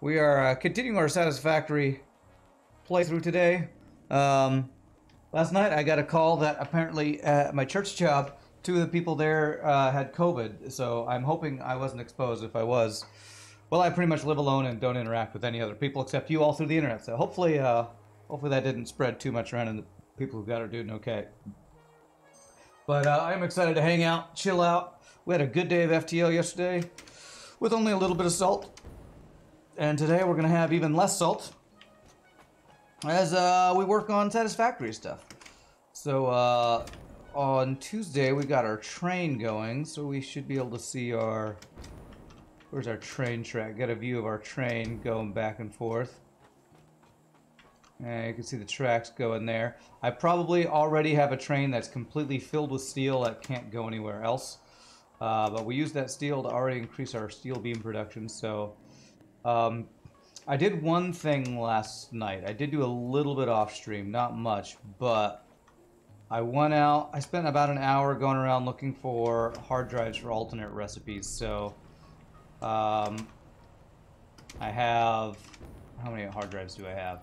We are uh, continuing our satisfactory playthrough today. Um, last night I got a call that apparently at my church job, two of the people there uh, had COVID, so I'm hoping I wasn't exposed. If I was, well, I pretty much live alone and don't interact with any other people except you all through the internet. So hopefully, uh, hopefully that didn't spread too much around, and the people who got it are doing okay. But uh, I'm excited to hang out, chill out. We had a good day of FTL yesterday with only a little bit of salt. And today we're going to have even less salt as uh, we work on satisfactory stuff. So uh, on Tuesday we got our train going, so we should be able to see our... Where's our train track? Get a view of our train going back and forth. And you can see the tracks going there. I probably already have a train that's completely filled with steel that can't go anywhere else. Uh, but we used that steel to already increase our steel beam production, so... Um, I did one thing last night. I did do a little bit off stream, not much, but I went out, I spent about an hour going around looking for hard drives for alternate recipes, so... Um, I have... How many hard drives do I have?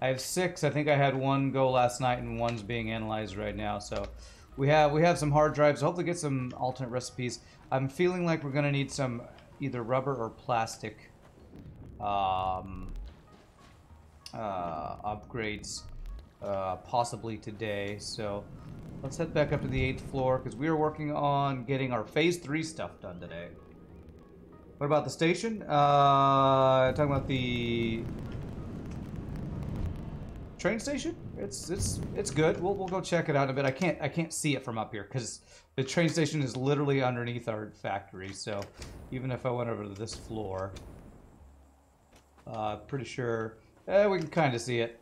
I have six. I think I had one go last night, and one's being analyzed right now. So we have we have some hard drives. Hopefully, get some alternate recipes. I'm feeling like we're gonna need some either rubber or plastic um, uh, upgrades, uh, possibly today. So let's head back up to the eighth floor because we are working on getting our phase three stuff done today. What about the station? Uh, talking about the train station. It's it's it's good. We'll we'll go check it out in a bit. I can't I can't see it from up here because the train station is literally underneath our factory. So even if I went over to this floor, uh, pretty sure eh, we can kind of see it.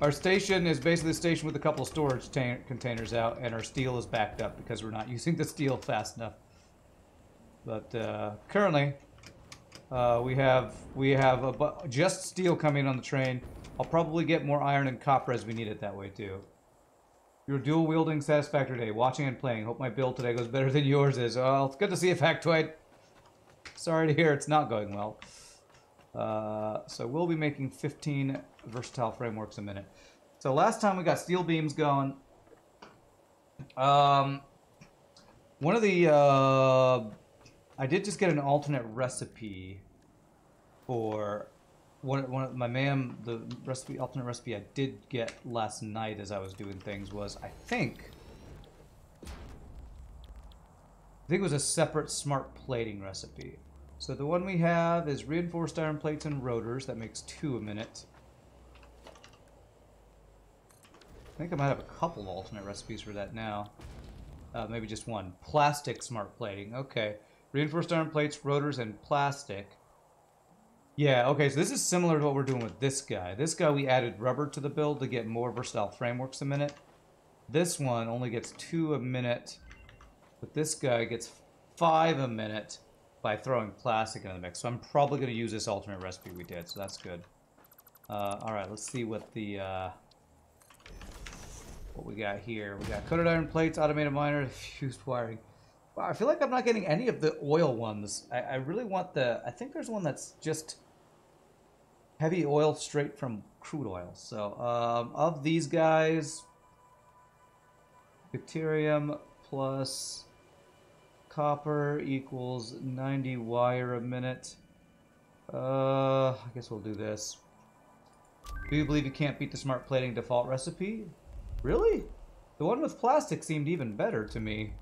Our station is basically a station with a couple storage containers out, and our steel is backed up because we're not using the steel fast enough. But uh, currently, uh, we have we have just steel coming on the train. I'll probably get more iron and copper as we need it that way too. Your dual wielding satisfactory day. Watching and playing. Hope my build today goes better than yours is. Well, it's good to see you, Factoid. Sorry to hear it's not going well. Uh, so we'll be making 15 versatile frameworks a minute. So last time we got steel beams going. Um, one of the, uh, I did just get an alternate recipe for one, one of my ma'am, the recipe, alternate recipe I did get last night as I was doing things was, I think, I think it was a separate smart plating recipe. So the one we have is reinforced iron plates and rotors. That makes two a minute. I think I might have a couple alternate recipes for that now. Uh, maybe just one. Plastic smart plating. Okay. Reinforced iron plates, rotors, and plastic. Yeah, okay, so this is similar to what we're doing with this guy. This guy, we added rubber to the build to get more versatile frameworks a minute. This one only gets two a minute, but this guy gets five a minute by throwing plastic into the mix. So I'm probably going to use this alternate recipe we did, so that's good. Uh, Alright, let's see what the... Uh, what we got here. We got coated iron plates, automated miner, fused wiring. Wow, I feel like I'm not getting any of the oil ones. I, I really want the... I think there's one that's just heavy oil straight from crude oil. So, um, of these guys, caterium plus copper equals 90 wire a minute. Uh, I guess we'll do this. Do you believe you can't beat the smart plating default recipe? Really? The one with plastic seemed even better to me.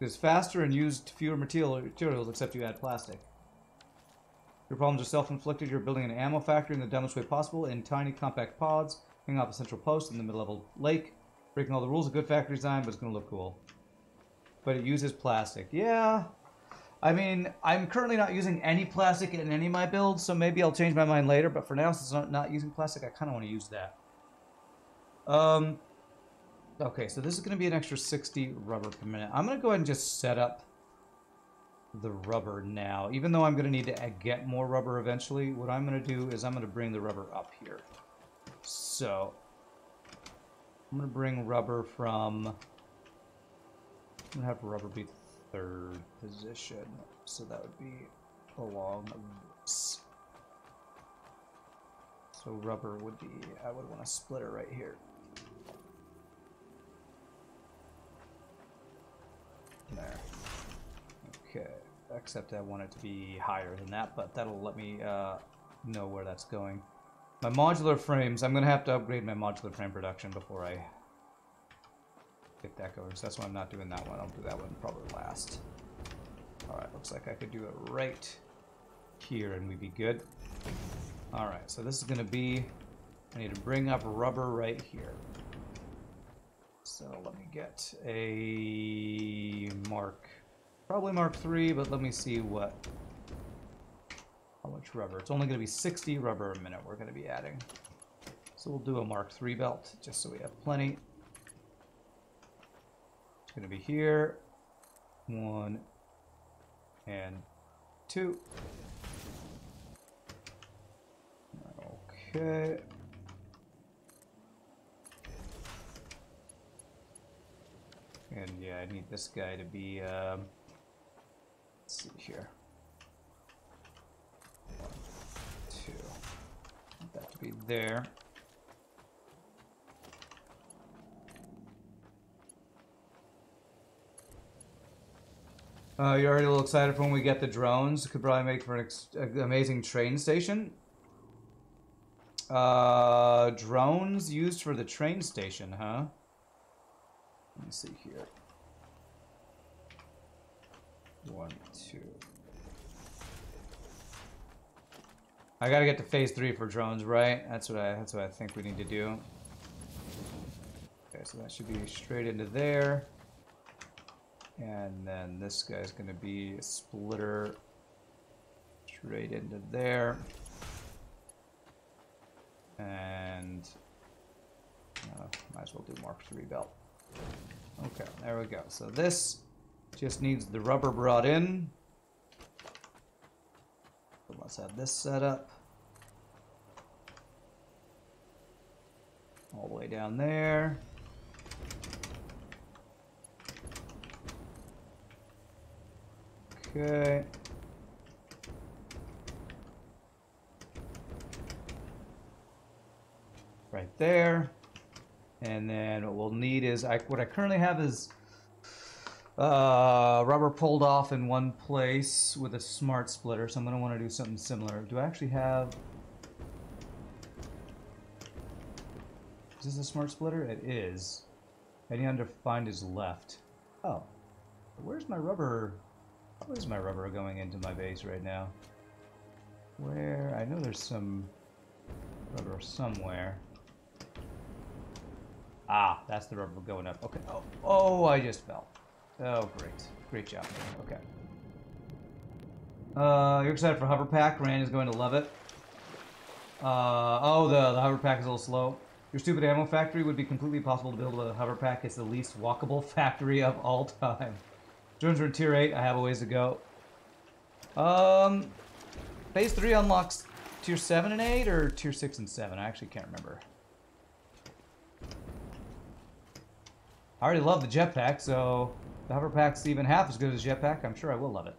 It's faster and used fewer materials except you add plastic. Your problems are self-inflicted. You're building an ammo factory in the dumbest way possible in tiny, compact pods, hanging off a central post in the middle of a lake, breaking all the rules of good factory design, but it's going to look cool. But it uses plastic. Yeah. I mean, I'm currently not using any plastic in any of my builds, so maybe I'll change my mind later, but for now, since I'm not using plastic, I kind of want to use that. Um, okay, so this is going to be an extra 60 rubber per minute. I'm going to go ahead and just set up the rubber now. Even though I'm going to need to get more rubber eventually, what I'm going to do is I'm going to bring the rubber up here. So, I'm going to bring rubber from... I'm to have rubber be third position. So that would be along this. So rubber would be, I would want a splitter right here. There. Okay, except I want it to be higher than that, but that'll let me uh, know where that's going. My modular frames, I'm to have to upgrade my modular frame production before I get that going. So that's why I'm not doing that one. I'll do that one probably last. Alright, looks like I could do it right here and we'd be good. Alright, so this is going to be... I need to bring up rubber right here. So let me get a mark. Probably mark 3, but let me see what... How much rubber? It's only going to be 60 rubber a minute we're going to be adding. So we'll do a mark 3 belt, just so we have plenty. Going to be here. One and two. Okay. And yeah, I need this guy to be, um, let's see here. One, two. That to be there. Uh, you're already a little excited for when we get the drones. Could probably make for an amazing train station. Uh, drones used for the train station, huh? Let me see here. One, two. I gotta get to phase three for drones, right? That's what I. That's what I think we need to do. Okay, so that should be straight into there. And then this guy's gonna be a splitter straight into there. And uh, might as well do Mark III belt. Okay, there we go. So this just needs the rubber brought in. So let's have this set up. All the way down there. Okay. Right there. And then what we'll need is, I, what I currently have is uh, rubber pulled off in one place with a smart splitter, so I'm going to want to do something similar. Do I actually have... Is this a smart splitter? It is. I need to find his left. Oh. Where's my rubber... Where's my rubber going into my base right now? Where? I know there's some rubber somewhere. Ah, that's the rubber going up. Okay. Oh, oh, I just fell. Oh, great. Great job. Okay. Uh, you're excited for Hover Pack. Rand is going to love it. Uh, oh, the, the Hover Pack is a little slow. Your stupid ammo factory would be completely possible to build with a Hover Pack. It's the least walkable factory of all time. Drones are in Tier 8. I have a ways to go. Um, Phase 3 unlocks Tier 7 and 8 or Tier 6 and 7? I actually can't remember. I already love the jetpack, so the hover pack's even half as good as jetpack. I'm sure I will love it.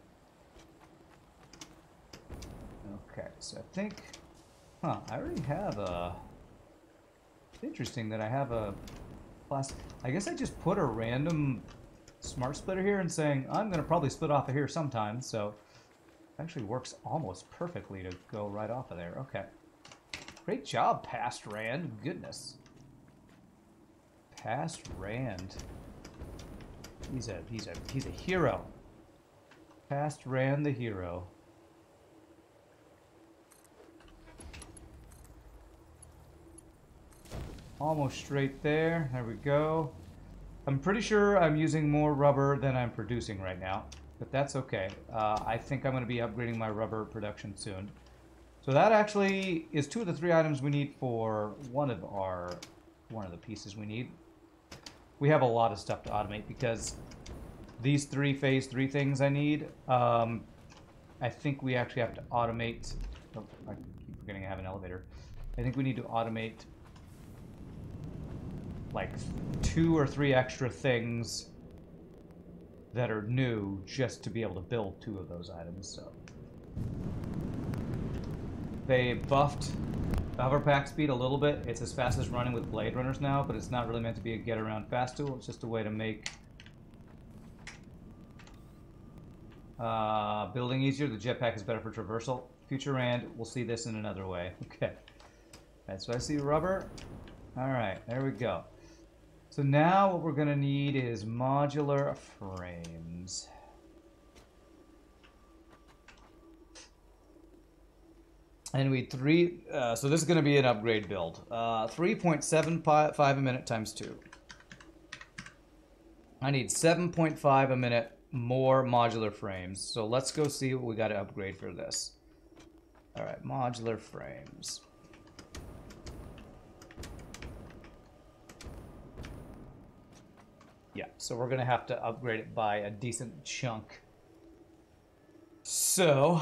Okay, so I think... Huh, I already have a... Interesting that I have a... Class... I guess I just put a random smart splitter here and saying, I'm going to probably split off of here sometime, so... Actually works almost perfectly to go right off of there. Okay. Great job, past Rand. Goodness. Past Rand. He's a he's a he's a hero. Past Rand the hero. Almost straight there. There we go. I'm pretty sure I'm using more rubber than I'm producing right now, but that's okay. Uh, I think I'm going to be upgrading my rubber production soon. So that actually is two of the three items we need for one of our one of the pieces we need we have a lot of stuff to automate because these three phase three things I need, um, I think we actually have to automate. Oh, I keep forgetting I have an elevator. I think we need to automate like two or three extra things that are new just to be able to build two of those items. So they buffed hover pack speed a little bit. It's as fast as running with Blade Runners now, but it's not really meant to be a get around fast tool. It's just a way to make uh, building easier. The jetpack is better for traversal. Future Rand, we'll see this in another way. Okay. Alright, so I see rubber. Alright, there we go. So now what we're going to need is modular frames. And we three, uh, so this is going to be an upgrade build. Uh, 3.75 a minute times two. I need 7.5 a minute more modular frames. So let's go see what we got to upgrade for this. All right, modular frames. Yeah, so we're going to have to upgrade it by a decent chunk. So,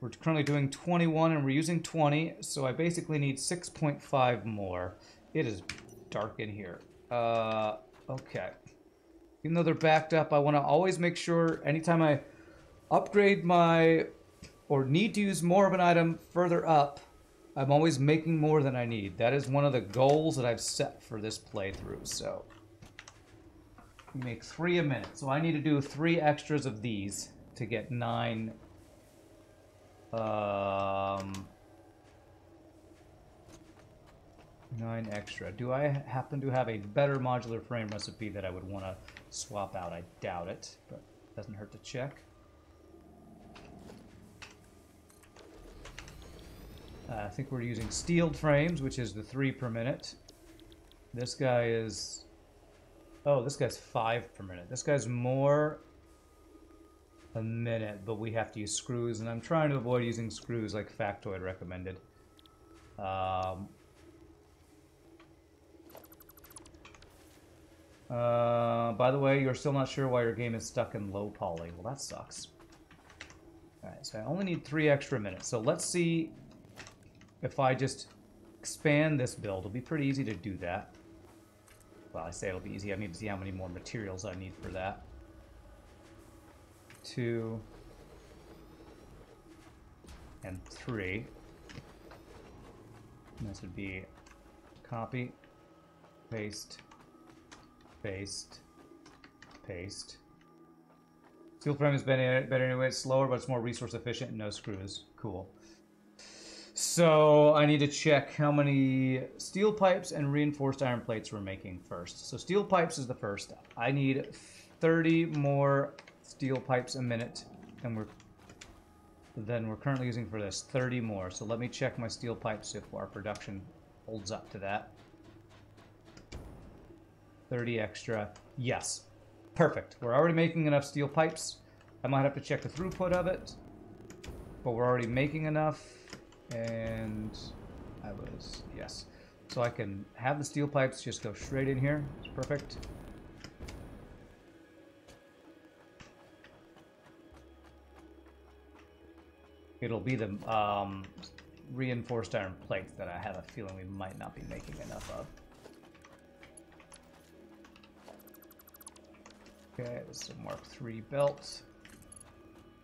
we're currently doing 21 and we're using 20, so I basically need 6.5 more. It is dark in here. Uh, okay. Even though they're backed up, I want to always make sure anytime I upgrade my or need to use more of an item further up, I'm always making more than I need. That is one of the goals that I've set for this playthrough, so make three a minute. So I need to do three extras of these to get nine. Um, nine extra. Do I happen to have a better modular frame recipe that I would want to swap out? I doubt it, but it doesn't hurt to check. Uh, I think we're using steeled frames, which is the three per minute. This guy is Oh, this guy's five per minute. This guy's more a minute, but we have to use screws, and I'm trying to avoid using screws like Factoid recommended. Um, uh, by the way, you're still not sure why your game is stuck in low poly. Well, that sucks. Alright, so I only need three extra minutes. So let's see if I just expand this build. It'll be pretty easy to do that. Well, I say it'll be easy. I need to see how many more materials I need for that. Two. And three. And this would be copy, paste, paste, paste. Steel frame is better, better anyway. It's slower, but it's more resource efficient and no screws. Cool. So I need to check how many steel pipes and reinforced iron plates we're making first. So steel pipes is the first. I need 30 more steel pipes a minute, and we're then we're currently using for this 30 more. So let me check my steel pipes if our production holds up to that. 30 extra. Yes. Perfect. We're already making enough steel pipes. I might have to check the throughput of it, but we're already making enough and I was, yes. So I can have the steel pipes just go straight in here. It's perfect. It'll be the um, reinforced iron plates that I have a feeling we might not be making enough of. Okay, this is a Mark III belt.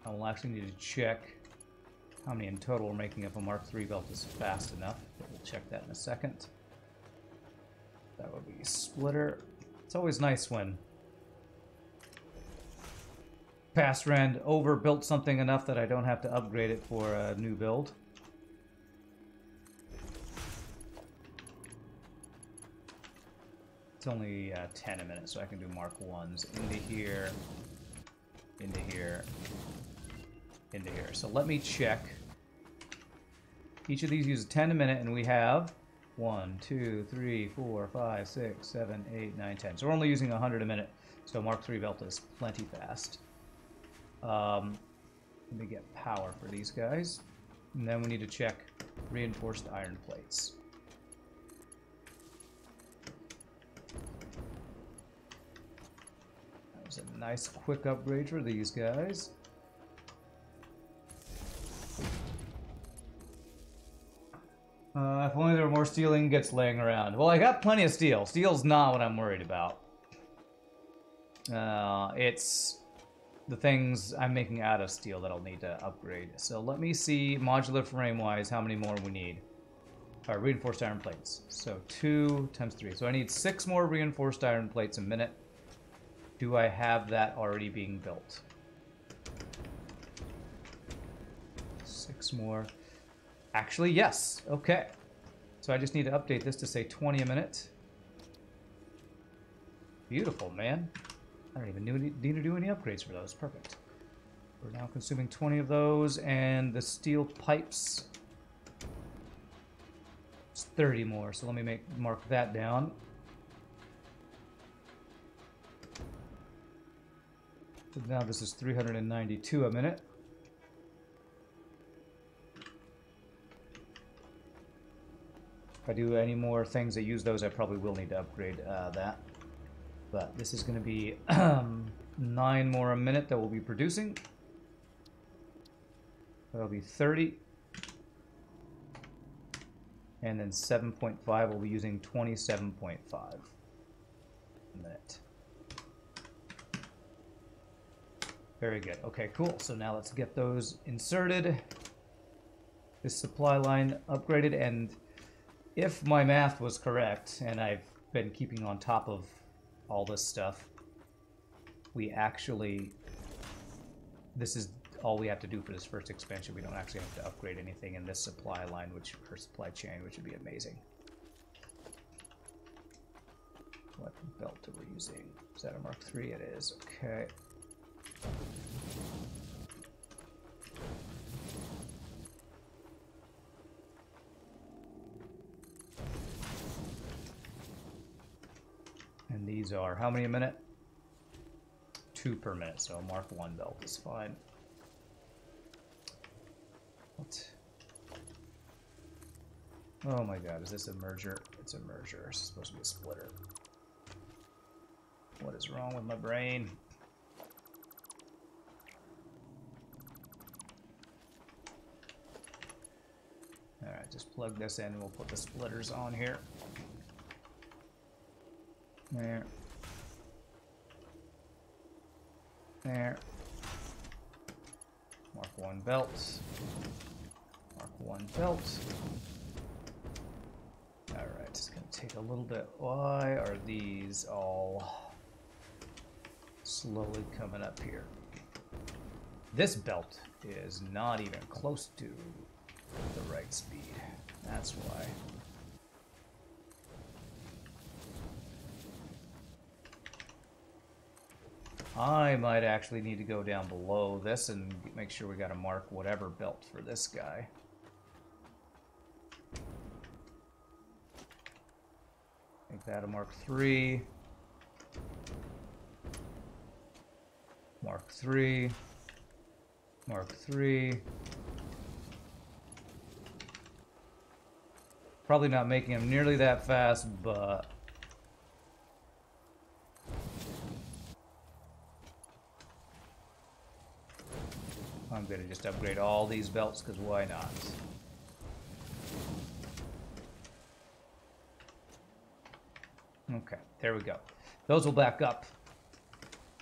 I will actually need to check how many in total we're making if a Mark III belt is fast enough. We'll check that in a second. That would be splitter. It's always nice when past Rand overbuilt something enough that I don't have to upgrade it for a new build. It's only uh, 10 a minute, so I can do Mark 1s into here, into here, into here. So let me check. Each of these uses 10 a minute, and we have 1, 2, 3, 4, 5, 6, 7, 8, 9, 10. So we're only using 100 a minute, so Mark III belt is plenty fast. Um, let me get power for these guys. And then we need to check reinforced iron plates. That was a nice quick upgrade for these guys. Uh, if only there were more steel ingots laying around. Well, I got plenty of steel. Steel's not what I'm worried about. Uh, it's the things I'm making out of steel that I'll need to upgrade. So let me see, modular frame-wise, how many more we need. or reinforced iron plates. So two times three. So I need six more reinforced iron plates a minute. Do I have that already being built? Six more. Actually, yes. Okay. So I just need to update this to say 20 a minute. Beautiful, man. I don't even need to do any upgrades for those. Perfect. We're now consuming 20 of those, and the steel pipes. It's 30 more, so let me make mark that down. So now this is 392 a minute. If I do any more things that use those, I probably will need to upgrade uh, that. But this is going to be nine more a minute that we'll be producing. That'll be 30. And then 7.5, we'll be using 27.5 a minute. Very good. Okay, cool. So now let's get those inserted. This supply line upgraded, and if my math was correct, and I've been keeping on top of all this stuff, we actually, this is all we have to do for this first expansion. We don't actually have to upgrade anything in this supply line, which per supply chain, which would be amazing. What belt are we using? Is that a Mark III? It is. Okay. And these are how many a minute? Two per minute, so Mark 1 belt is fine. What? Oh my god, is this a merger? It's a merger. It's supposed to be a splitter. What is wrong with my brain? Alright, just plug this in and we'll put the splitters on here. There. There. Mark 1 belt. Mark 1 belt. Alright, it's going to take a little bit. Why are these all slowly coming up here? This belt is not even close to the right speed. That's why. I might actually need to go down below this and make sure we got to mark whatever belt for this guy. Make that a Mark 3. Mark 3. Mark 3. Probably not making him nearly that fast, but I'm going to just upgrade all these belts because why not? Okay, there we go. Those will back up.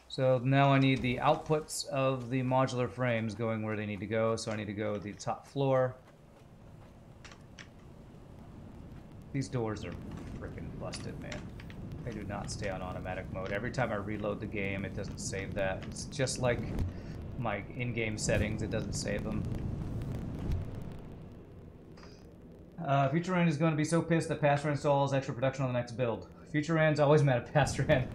So now I need the outputs of the modular frames going where they need to go. So I need to go to the top floor. These doors are freaking busted, man. They do not stay on automatic mode. Every time I reload the game, it doesn't save that. It's just like my in-game settings, it doesn't save them. Uh, Future Rand is going to be so pissed that Past Rand installs extra production on the next build. Future Rand's always mad at Past Rand.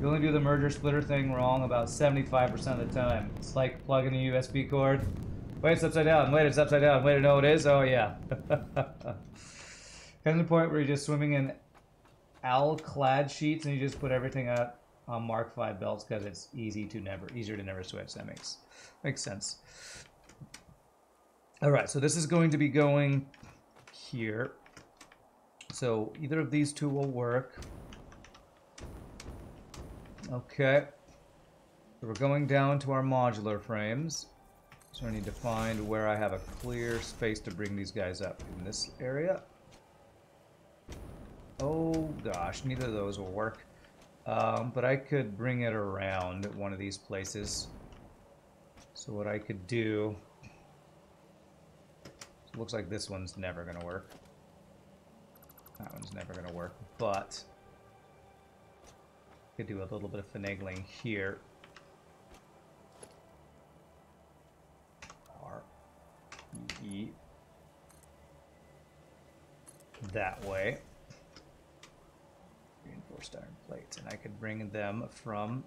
you only do the merger splitter thing wrong about 75% of the time. It's like plugging a USB cord. Wait, it's upside down. Wait, it's upside down. Wait, no, it is? Oh, yeah. Comes the point where you're just swimming in Alclad sheets and you just put everything out on Mark V belts because it's easy to never easier to never switch. That makes makes sense. All right, so this is going to be going here. So either of these two will work. Okay. So we're going down to our modular frames. So I need to find where I have a clear space to bring these guys up in this area. Oh gosh, neither of those will work. Um, but I could bring it around at one of these places. So what I could do looks like this one's never gonna work. That one's never gonna work, but I could do a little bit of finagling here. R E that way. Reinforced iron and I could bring them from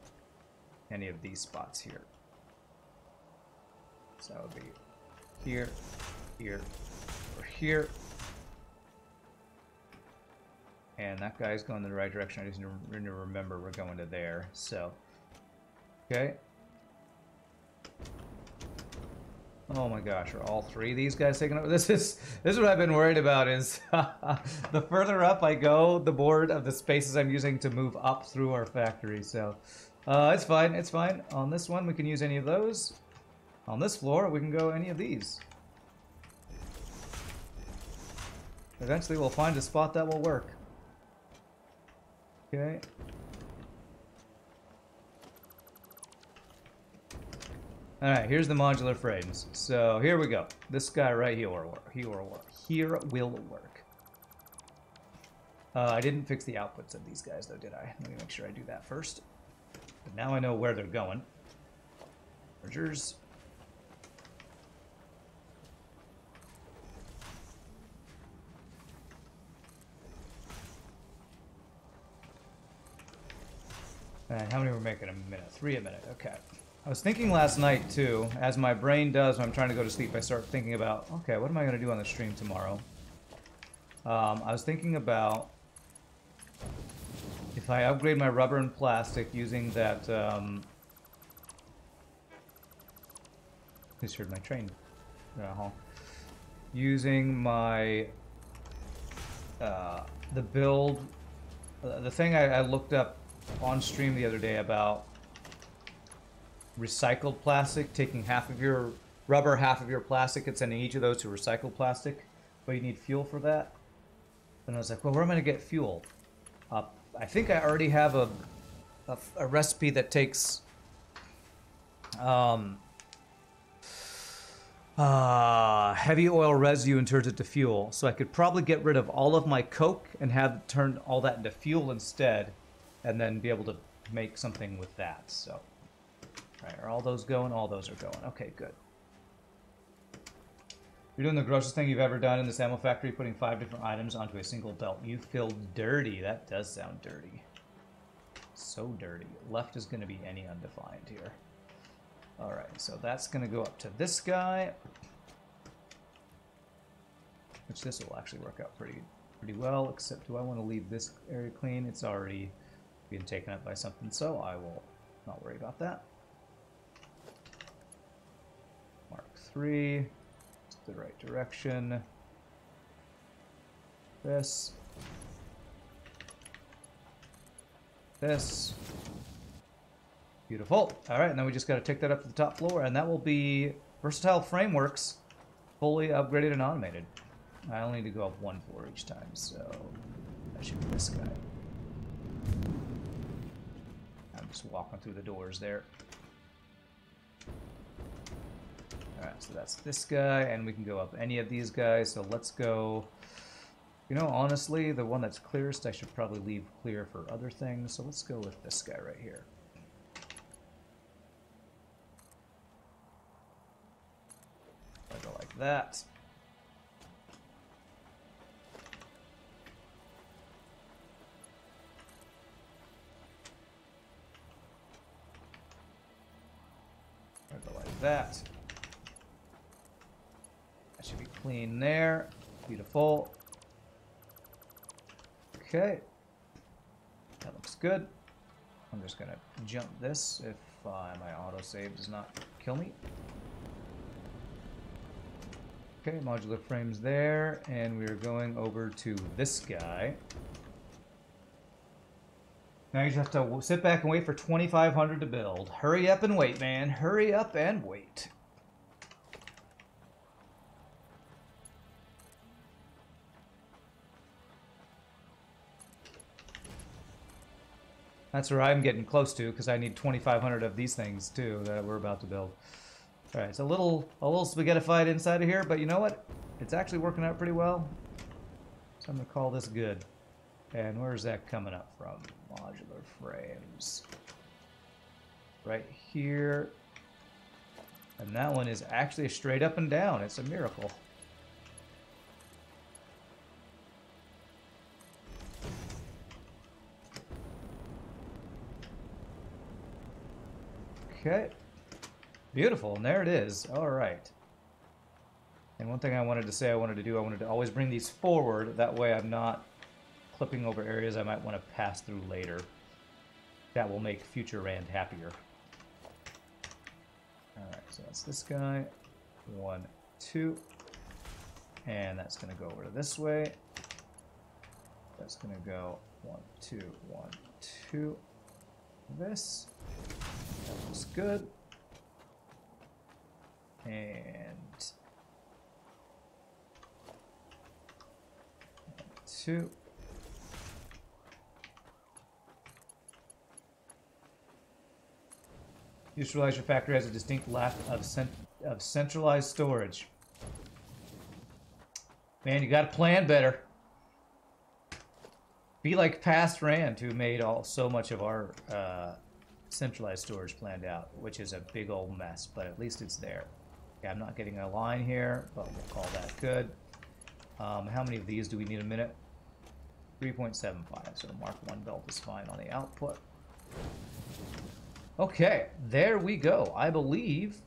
any of these spots here. So that would be here, here, or here. And that guy's going in the right direction. I just need to remember we're going to there. So, okay. Oh my gosh, are all three of these guys taking over? This is this is what I've been worried about is the further up I go, the more of the spaces I'm using to move up through our factory. So uh, it's fine, it's fine. On this one, we can use any of those. On this floor, we can go any of these. Eventually, we'll find a spot that will work. Okay. Alright, here's the modular frames. So here we go. This guy right here will work. Here will work. Here will work. Uh, I didn't fix the outputs of these guys though, did I? Let me make sure I do that first. But now I know where they're going. Mergers. And how many we're making a minute? Three a minute, okay. I was thinking last night too, as my brain does when I'm trying to go to sleep, I start thinking about, okay, what am I going to do on the stream tomorrow? Um, I was thinking about if I upgrade my rubber and plastic using that, um, just heard my train, uh -huh. using my, uh, the build, uh, the thing I, I looked up on stream the other day about recycled plastic, taking half of your rubber, half of your plastic, and sending each of those to recycled plastic, but you need fuel for that. And I was like, well, where am I going to get fuel? Uh, I think I already have a, a, a recipe that takes um, uh, heavy oil residue and turns it to fuel. So I could probably get rid of all of my coke and have turn all that into fuel instead and then be able to make something with that. So, are all those going? All those are going. Okay, good. You're doing the grossest thing you've ever done in this ammo factory, putting five different items onto a single belt. You feel dirty. That does sound dirty. So dirty. Left is going to be any undefined here. All right, so that's going to go up to this guy. Which this will actually work out pretty pretty well, except do I want to leave this area clean? It's already being taken up by something, so I will not worry about that. 3, the right direction. This. This. Beautiful. All right, now we just got to take that up to the top floor, and that will be Versatile Frameworks, fully upgraded and automated. I only need to go up one floor each time, so that should be this guy I'm just walking through the doors there. Alright, so that's this guy, and we can go up any of these guys, so let's go... You know, honestly, the one that's clearest I should probably leave clear for other things, so let's go with this guy right here. I go like that. that. That should be clean there. Beautiful. Okay. That looks good. I'm just to jump this if uh, my autosave does not kill me. Okay, modular frames there, and we're going over to this guy. Now you just have to sit back and wait for 2,500 to build. Hurry up and wait, man. Hurry up and wait. That's where I'm getting close to, because I need 2,500 of these things, too, that we're about to build. Alright, it's a little, a little spaghettified inside of here, but you know what? it's actually working out pretty well. So I'm to call this good. And where's that coming up from? Modular frames. Right here. And that one is actually straight up and down. It's a miracle. Okay. Beautiful, and there it is. All right. And one thing I wanted to say I wanted to do, I wanted to always bring these forward. That way I'm not clipping over areas I might want to pass through later. That will make future Rand happier. Alright, so that's this guy. One, two. And that's going to go over this way. That's going to go one, two, one, two. This. Looks good. And two. Your factory has a distinct lack of, cent of centralized storage. Man, you gotta plan better. Be like past Rand, who made all so much of our uh, centralized storage planned out, which is a big old mess, but at least it's there. Okay, I'm not getting a line here, but we'll call that good. Um, how many of these do we need a minute? 3.75, so the mark one belt is fine on the output. Okay, there we go. I believe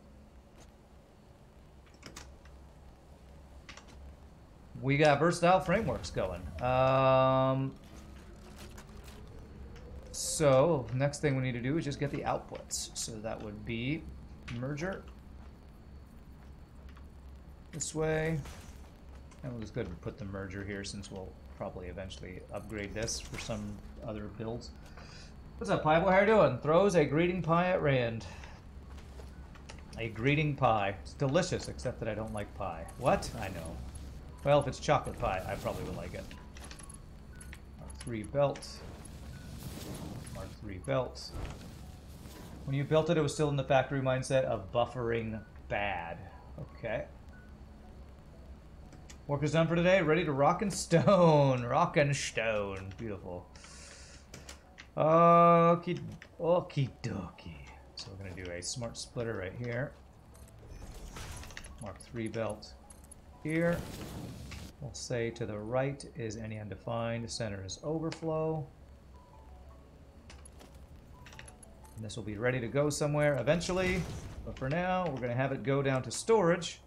we got versatile frameworks going. Um, so next thing we need to do is just get the outputs. So that would be merger this way. And we'll just go ahead and put the merger here since we'll probably eventually upgrade this for some other builds. What's up, Pie Boy? How you doing? Throws a greeting pie at Rand. A greeting pie. It's delicious, except that I don't like pie. What? I know. Well, if it's chocolate pie, I probably would like it. Mark 3 belt. Mark 3 belt. When you built it, it was still in the factory mindset of buffering bad. Okay. Work is done for today. Ready to rock and stone. Rock and stone. Beautiful. Okie, okie dokie. So we're going to do a smart splitter right here. Mark 3 belt here. We'll say to the right is any undefined, center is overflow. And this will be ready to go somewhere eventually, but for now we're going to have it go down to storage.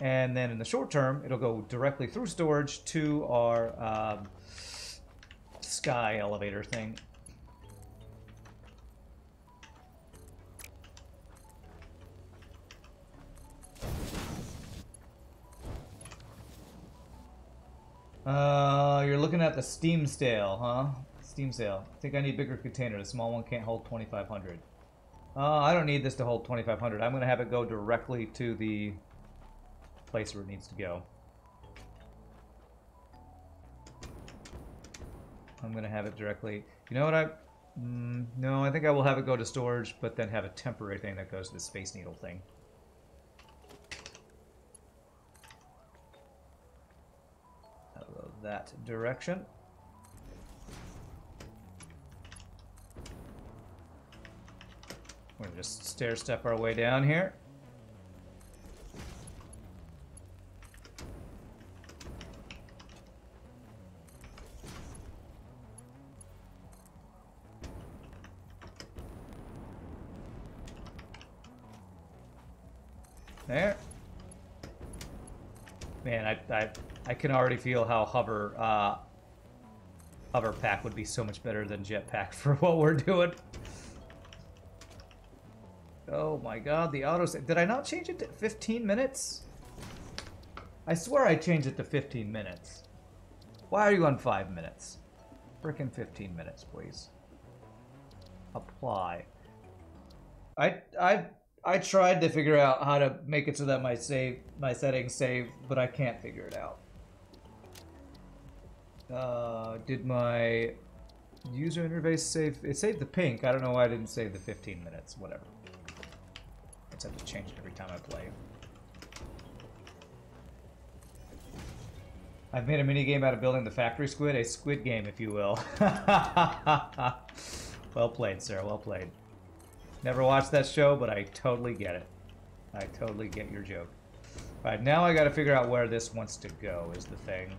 And then in the short term, it'll go directly through storage to our um, sky elevator thing. Uh, you're looking at the Steam stale, huh? Steam sale. I think I need a bigger container. The small one can't hold 2,500. Uh, I don't need this to hold 2,500. I'm going to have it go directly to the place where it needs to go. I'm going to have it directly... You know what I... Mm, no, I think I will have it go to storage, but then have a temporary thing that goes to the Space Needle thing. that direction. Just stair step our way down here. There. Man, I, I I can already feel how hover uh, hover pack would be so much better than jetpack for what we're doing. My god, the auto Did I not change it to 15 minutes? I swear I changed it to 15 minutes. Why are you on 5 minutes? Freaking 15 minutes, please. Apply. I I I tried to figure out how to make it so that my save my settings save, but I can't figure it out. Uh, did my user interface save? It saved the pink. I don't know why I didn't save the 15 minutes. Whatever. I have to change it every time I play. I've made a mini game out of building the factory squid, a squid game, if you will. well played, sir. Well played. Never watched that show, but I totally get it. I totally get your joke. Alright, now I gotta figure out where this wants to go, is the thing.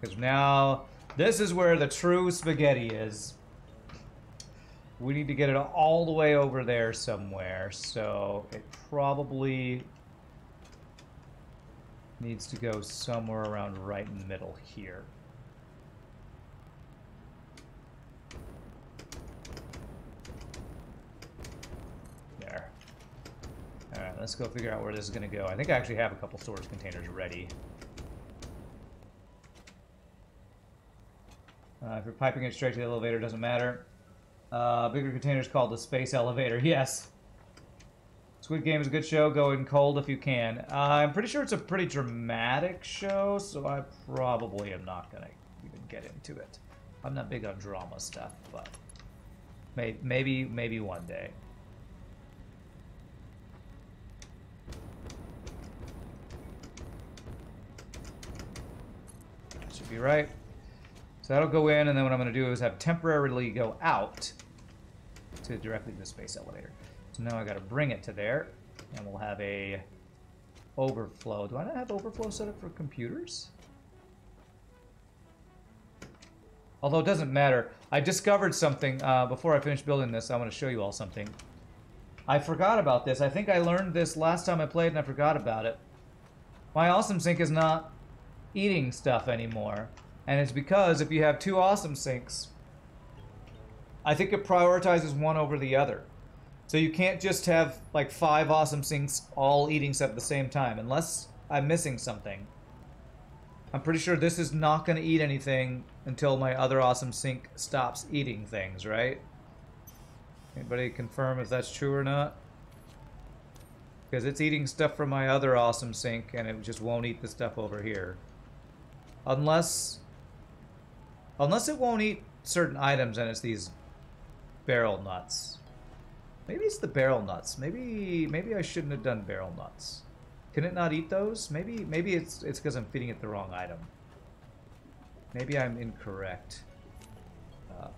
Because now, this is where the true spaghetti is. We need to get it all the way over there somewhere, so it probably needs to go somewhere around right in the middle here. There. Alright, let's go figure out where this is going to go. I think I actually have a couple storage containers ready. Uh, if you're piping it straight to the elevator, doesn't matter. Uh, bigger containers called the space elevator. Yes. Squid Game is a good show. Go in cold if you can. Uh, I'm pretty sure it's a pretty dramatic show, so I probably am not going to even get into it. I'm not big on drama stuff, but may maybe maybe one day. That should be right. So that'll go in, and then what I'm going to do is have temporarily go out to directly to the space elevator. So now I got to bring it to there, and we'll have a overflow. Do I not have overflow set up for computers? Although it doesn't matter. I discovered something uh, before I finished building this. I want to show you all something. I forgot about this. I think I learned this last time I played and I forgot about it. My Awesome Sink is not eating stuff anymore. And it's because if you have two Awesome Sinks, I think it prioritizes one over the other. So you can't just have like five awesome sinks all eating stuff at the same time, unless I'm missing something. I'm pretty sure this is not going to eat anything until my other awesome sink stops eating things, right? Anybody confirm if that's true or not? Because it's eating stuff from my other awesome sink, and it just won't eat the stuff over here. Unless... Unless it won't eat certain items, and it's these barrel nuts. Maybe it's the barrel nuts. Maybe maybe I shouldn't have done barrel nuts. Can it not eat those? Maybe maybe it's it's because I'm feeding it the wrong item. Maybe I'm incorrect. Uh,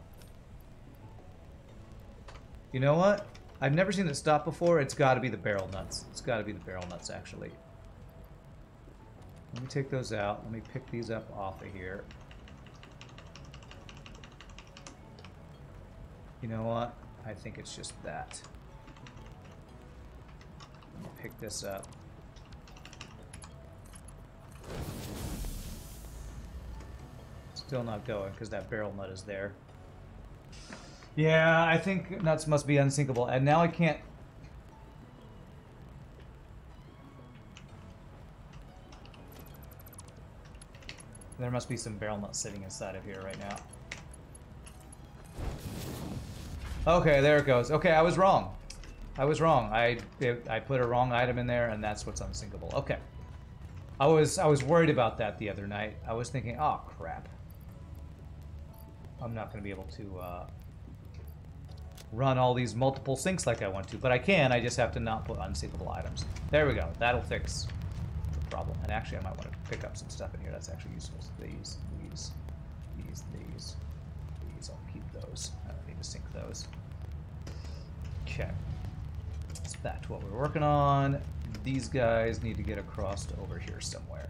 you know what? I've never seen it stop before. It's got to be the barrel nuts. It's got to be the barrel nuts, actually. Let me take those out. Let me pick these up off of here. You know what? I think it's just that. pick this up. Still not going because that barrel nut is there. Yeah, I think nuts must be unsinkable. And now I can't... There must be some barrel nuts sitting inside of here right now. Okay, there it goes. Okay, I was wrong. I was wrong. I it, I put a wrong item in there, and that's what's unsinkable. Okay. I was I was worried about that the other night. I was thinking, oh crap. I'm not going to be able to uh, run all these multiple sinks like I want to, but I can. I just have to not put unsinkable items. There we go. That'll fix the problem. And actually, I might want to pick up some stuff in here that's actually useful. These, these, these, these, these. I'll keep those sink those. Okay. Let's back to what we're working on. These guys need to get across to over here somewhere.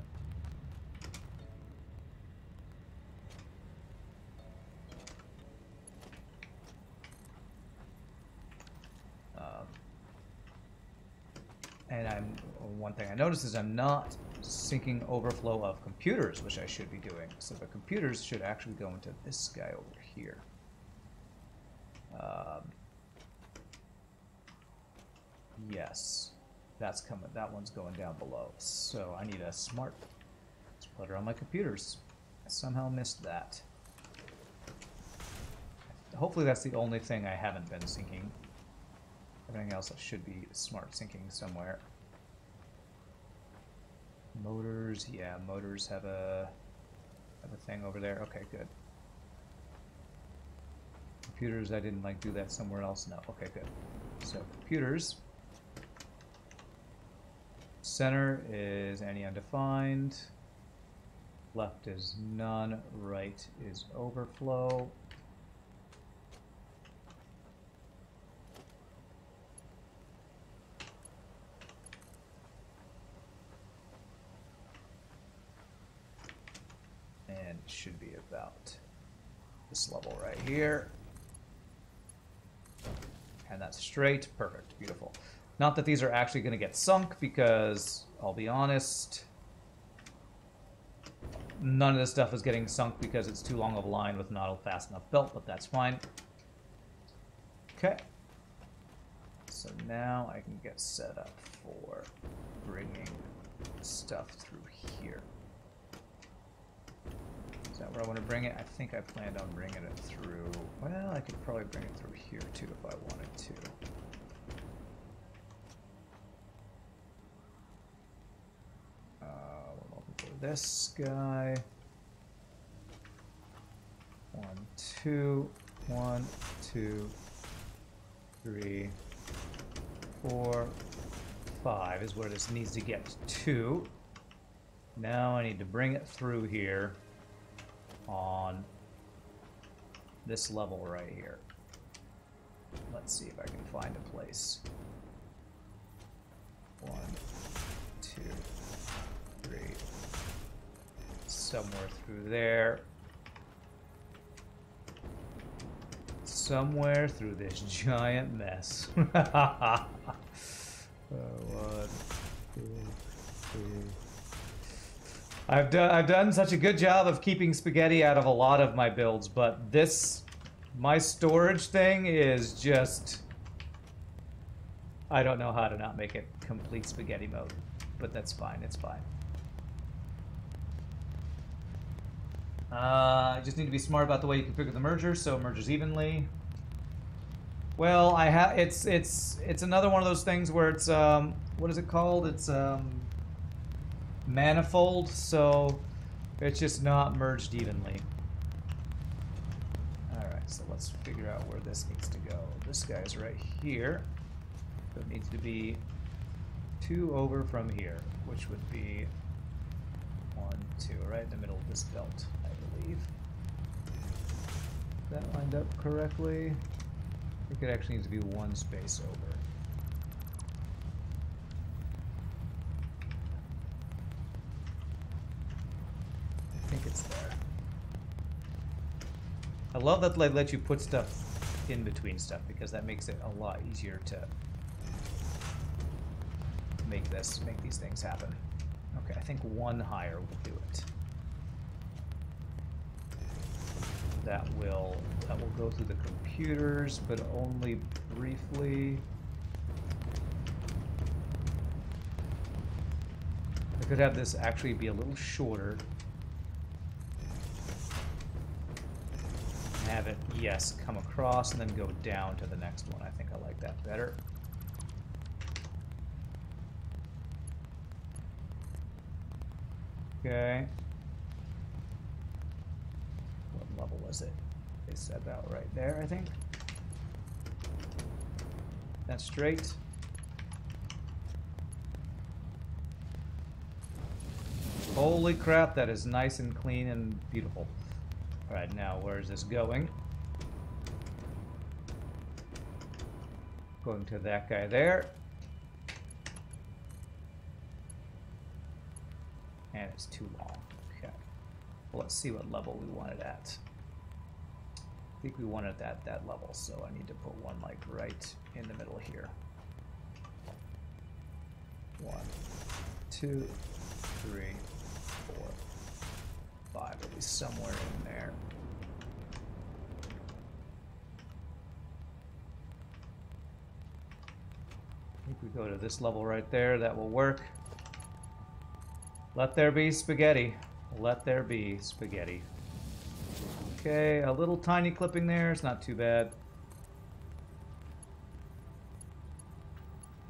Um, and I'm one thing I noticed is I'm not sinking overflow of computers, which I should be doing. So the computers should actually go into this guy over here. Um, yes, that's coming. That one's going down below. So I need a smart splitter on my computers. I somehow missed that. Hopefully that's the only thing I haven't been sinking. Everything else should be smart sinking somewhere. Motors, yeah, motors have a have a thing over there. Okay, good computers, I didn't like do that somewhere else. No, okay, good. So computers. Center is any undefined. Left is none, right is overflow. And should be about this level right here. And that's straight, perfect, beautiful. Not that these are actually going to get sunk because, I'll be honest, none of this stuff is getting sunk because it's too long of a line with not a fast enough belt, but that's fine. Okay. So now I can get set up for bringing stuff through here. Where I want to bring it? I think I planned on bringing it through... Well, I could probably bring it through here too if I wanted to. Uh, this guy. One, two, one, two, three, four, five is where this needs to get to. Now I need to bring it through here on this level right here. Let's see if I can find a place. One, two, three, somewhere through there. Somewhere through this giant mess. I've done I've done such a good job of keeping spaghetti out of a lot of my builds, but this my storage thing is just I don't know how to not make it complete spaghetti mode, but that's fine. It's fine. Uh, I just need to be smart about the way you configure the merger, so it merges evenly. Well, I have it's it's it's another one of those things where it's um what is it called? It's um manifold, so it's just not merged evenly. Alright, so let's figure out where this needs to go. This guy's right here. So it needs to be two over from here, which would be one, two, right in the middle of this belt, I believe. That lined up correctly. I think it actually needs to be one space over. It's there. I love that they let you put stuff in between stuff because that makes it a lot easier to make this, make these things happen. Okay, I think one higher will do it. That will that will go through the computers, but only briefly. I could have this actually be a little shorter. Have it, yes, come across and then go down to the next one. I think I like that better. Okay. What level was it? Said about right there, I think. That's straight. Holy crap, that is nice and clean and beautiful. Alright, now where is this going? Going to that guy there. And it's too long. Okay. Well, let's see what level we want it at. I think we want it at that level, so I need to put one like right in the middle here. One, two, three, five, at least somewhere in there. I think we go to this level right there, that will work. Let there be spaghetti. Let there be spaghetti. Okay, a little tiny clipping there, it's not too bad.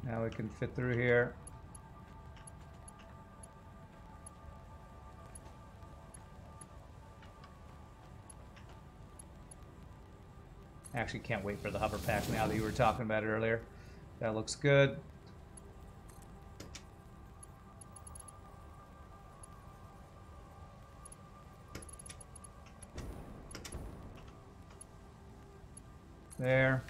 Now we can fit through here. Actually can't wait for the hover pack now that you were talking about it earlier. That looks good. There.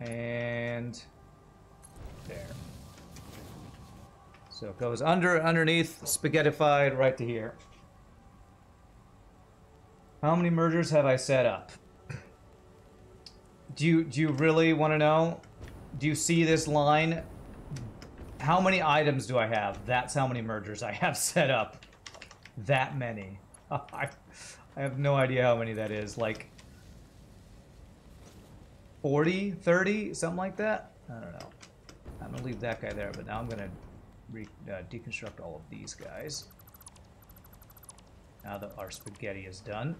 And there. So it goes under, underneath, spaghettified right to here. How many mergers have I set up? Do you do you really want to know? Do you see this line? How many items do I have? That's how many mergers I have set up. That many. I, I have no idea how many that is. Like 40, 30, something like that? I don't know. I'm going to leave that guy there, but now I'm going to uh, deconstruct all of these guys. Now that our spaghetti is done.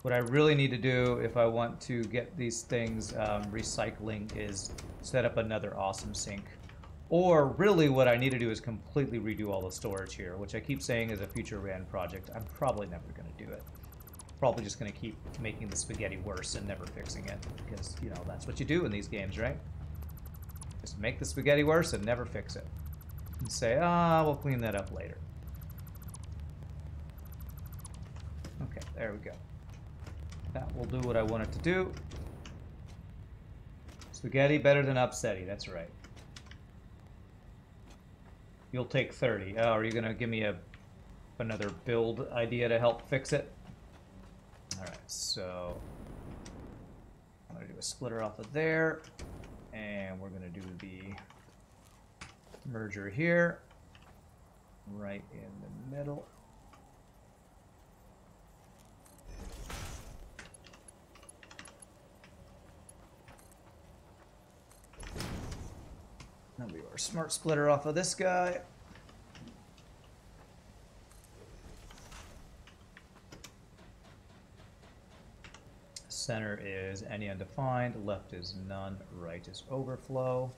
What I really need to do if I want to get these things um, recycling is set up another awesome sink. Or really what I need to do is completely redo all the storage here, which I keep saying is a future Rand project. I'm probably never going to do it. Probably just going to keep making the spaghetti worse and never fixing it, because, you know, that's what you do in these games, right? Just make the spaghetti worse and never fix it. And say, ah, we'll clean that up later. Okay, there we go. That will do what I want it to do. Spaghetti better than upsetty, that's right. You'll take 30. Oh, are you going to give me a another build idea to help fix it? Alright, so... I'm going to do a splitter off of there. And we're going to do the merger here. Right in the middle. Then we our smart splitter off of this guy. Center is any undefined, left is none, right is overflow.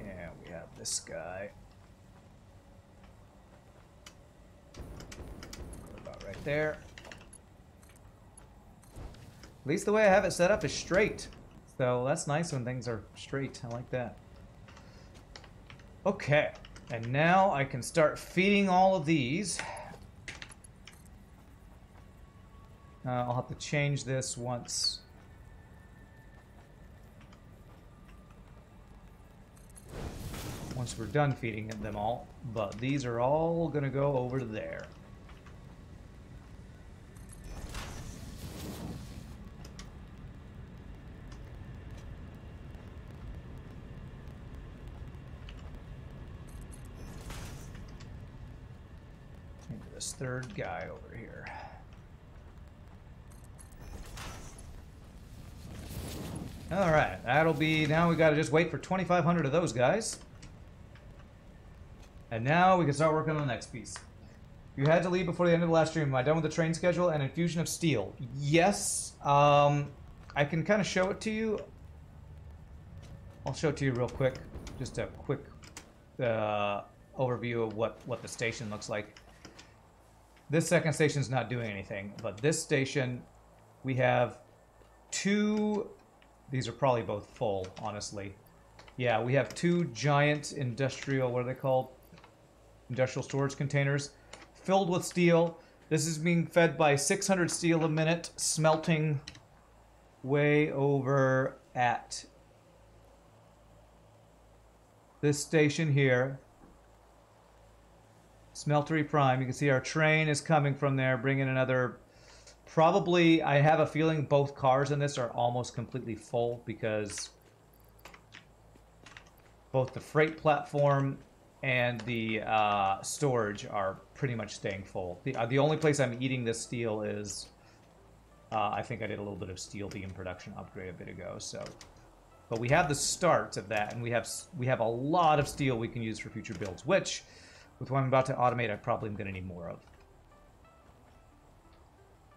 And we have this guy. About right there. At least the way I have it set up is straight. So that's nice when things are straight. I like that. Okay. And now I can start feeding all of these. Uh, I'll have to change this once. Once we're done feeding them all. But these are all going to go over there. This third guy over here. All right, that'll be, now we gotta just wait for 2,500 of those guys. And now we can start working on the next piece. You had to leave before the end of the last stream. Am I done with the train schedule and infusion of steel? Yes. Um, I can kind of show it to you. I'll show it to you real quick. Just a quick uh, overview of what, what the station looks like. This second station is not doing anything, but this station, we have two, these are probably both full, honestly. Yeah, we have two giant industrial, what are they called? Industrial storage containers filled with steel. This is being fed by 600 steel a minute, smelting way over at this station here. Smeltery Prime. You can see our train is coming from there, bringing another. Probably, I have a feeling both cars in this are almost completely full because both the freight platform and the uh, storage are pretty much staying full. The, uh, the only place I'm eating this steel is, uh, I think I did a little bit of steel beam production upgrade a bit ago, so. But we have the start of that, and we have we have a lot of steel we can use for future builds, which with what I'm about to automate, I probably am going to need more of.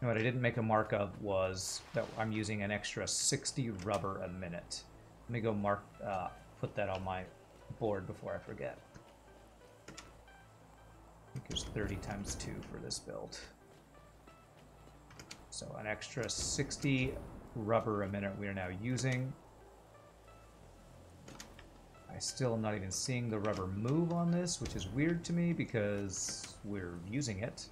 And what I didn't make a mark of was that I'm using an extra 60 rubber a minute. Let me go mark, uh, put that on my board before I forget. I think there's 30 times 2 for this build. So an extra 60 rubber a minute we are now using. I still am not even seeing the rubber move on this, which is weird to me because we're using it.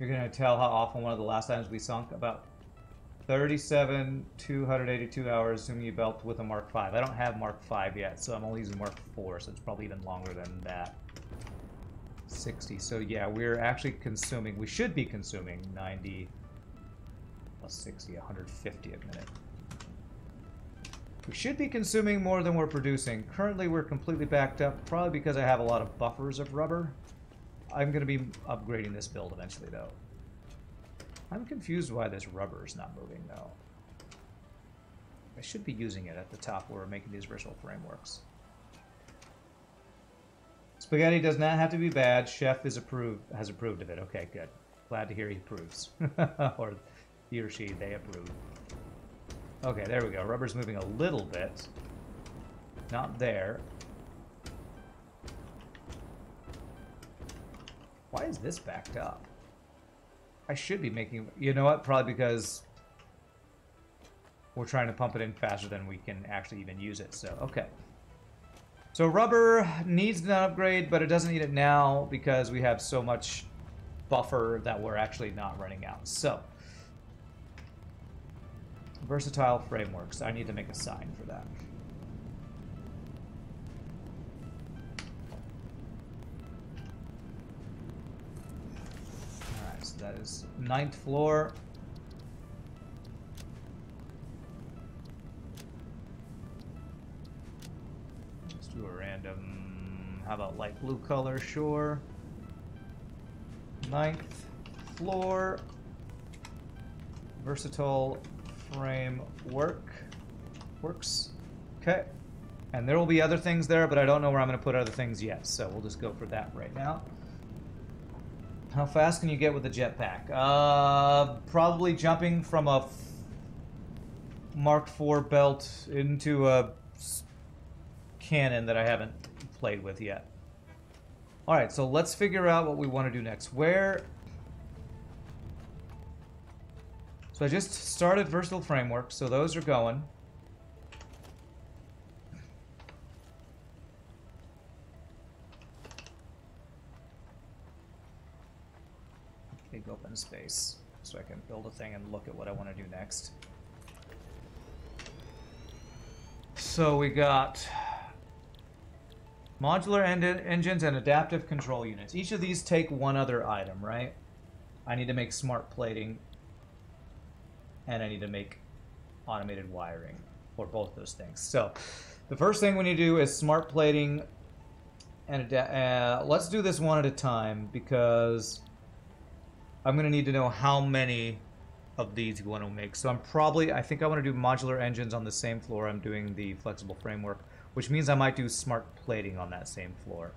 You're going to tell how often one of the last times we sunk? About 37, 282 hours, assuming you belt with a Mark 5. I don't have Mark 5 yet, so I'm only using Mark 4, so it's probably even longer than that. 60. So yeah, we're actually consuming, we should be consuming 90 plus 60, 150 a minute. We should be consuming more than we're producing. Currently we're completely backed up, probably because I have a lot of buffers of rubber. I'm going to be upgrading this build eventually though. I'm confused why this rubber is not moving though. I should be using it at the top where we're making these versatile frameworks. Spaghetti does not have to be bad. Chef is approved has approved of it. Okay, good. Glad to hear he approves. or he or she, they approve. Okay, there we go. Rubber's moving a little bit. Not there. Why is this backed up? I should be making... You know what? Probably because we're trying to pump it in faster than we can actually even use it. So, okay. So rubber needs an upgrade, but it doesn't need it now because we have so much buffer that we're actually not running out. So, versatile frameworks. I need to make a sign for that. That is ninth floor. Let's do a random, how about light blue color, sure. Ninth floor, versatile frame work, works, okay. And there will be other things there, but I don't know where I'm going to put other things yet, so we'll just go for that right now. How fast can you get with a jetpack? Uh, probably jumping from a Mark IV belt into a cannon that I haven't played with yet. Alright, so let's figure out what we want to do next. Where... So I just started Versatile Framework, so those are going. Big open space, so I can build a thing and look at what I want to do next. So we got Modular en engines and adaptive control units. Each of these take one other item, right? I need to make smart plating. And I need to make automated wiring for both those things. So the first thing we need to do is smart plating. And uh, let's do this one at a time because I'm going to need to know how many of these you want to make. So I'm probably, I think I want to do modular engines on the same floor I'm doing the flexible framework which means I might do smart plating on that same floor.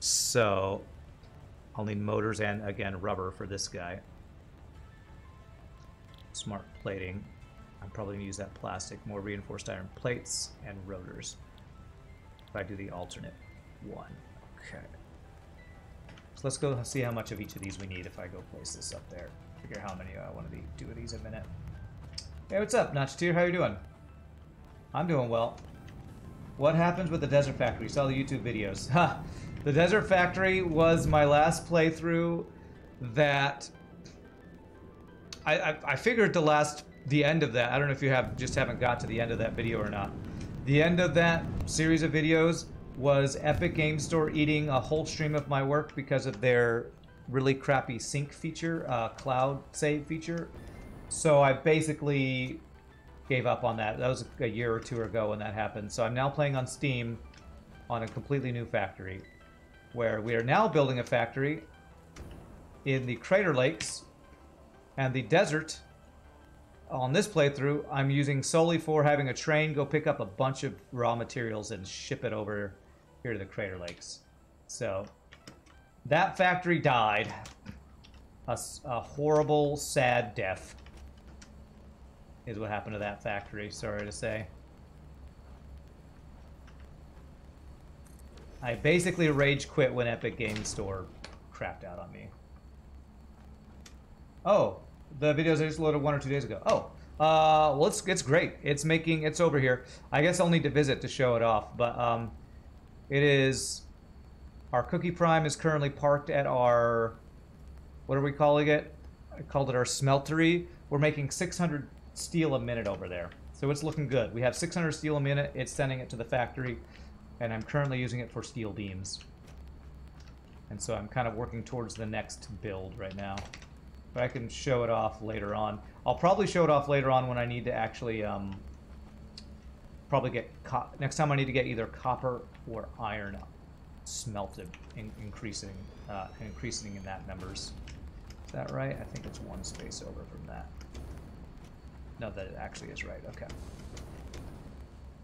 So I'll need motors and, again, rubber for this guy. Smart plating. I'm probably going to use that plastic, more reinforced iron plates, and rotors. If I do the alternate one. Okay. So let's go see how much of each of these we need if I go place this up there. Figure how many uh, I want to be do of these a minute. Hey, what's up, Nachtir? How you doing? I'm doing well. What happens with the Desert Factory? You saw the YouTube videos. Ha! the Desert Factory was my last playthrough that... I, I, I figured the last... The end of that, I don't know if you have just haven't got to the end of that video or not. The end of that series of videos was Epic Game Store eating a whole stream of my work because of their really crappy sync feature, uh, cloud save feature. So I basically gave up on that. That was a year or two ago when that happened. So I'm now playing on Steam on a completely new factory, where we are now building a factory in the Crater Lakes and the desert. On this playthrough, I'm using solely for having a train go pick up a bunch of raw materials and ship it over here to the Crater Lakes. So that factory died. A, a horrible, sad death is what happened to that factory, sorry to say. I basically rage quit when Epic Games Store crapped out on me. Oh, the videos I just loaded one or two days ago. Oh, uh, well, it's, it's great. It's making, it's over here. I guess I'll need to visit to show it off, but um, it is, our Cookie Prime is currently parked at our, what are we calling it? I called it our smeltery. We're making 600 steel a minute over there. So it's looking good. We have 600 steel a minute. It's sending it to the factory, and I'm currently using it for steel beams. And so I'm kind of working towards the next build right now. But I can show it off later on. I'll probably show it off later on when I need to actually um, probably get next time I need to get either copper or iron smelted, in increasing uh, increasing in that numbers. Is that right? I think it's one space over from that. No, that it actually is right. Okay.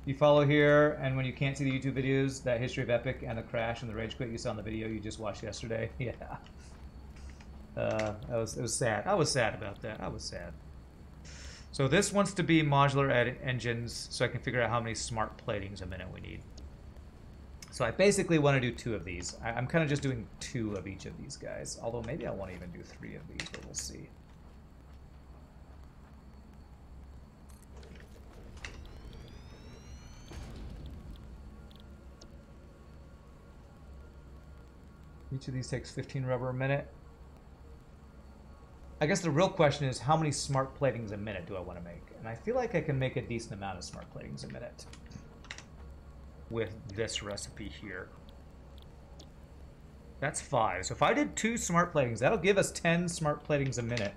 You follow here, and when you can't see the YouTube videos, that history of Epic and the crash and the rage quit you saw in the video you just watched yesterday, yeah. Uh, was, it was sad. I was sad about that. I was sad. So this wants to be modular engines, so I can figure out how many smart platings a minute we need. So I basically want to do two of these. I, am kind of just doing two of each of these guys, although maybe I want to even do three of these, but we'll see. Each of these takes 15 rubber a minute. I guess the real question is how many smart platings a minute do I want to make? And I feel like I can make a decent amount of smart platings a minute with this recipe here. That's five. So if I did two smart platings, that'll give us 10 smart platings a minute.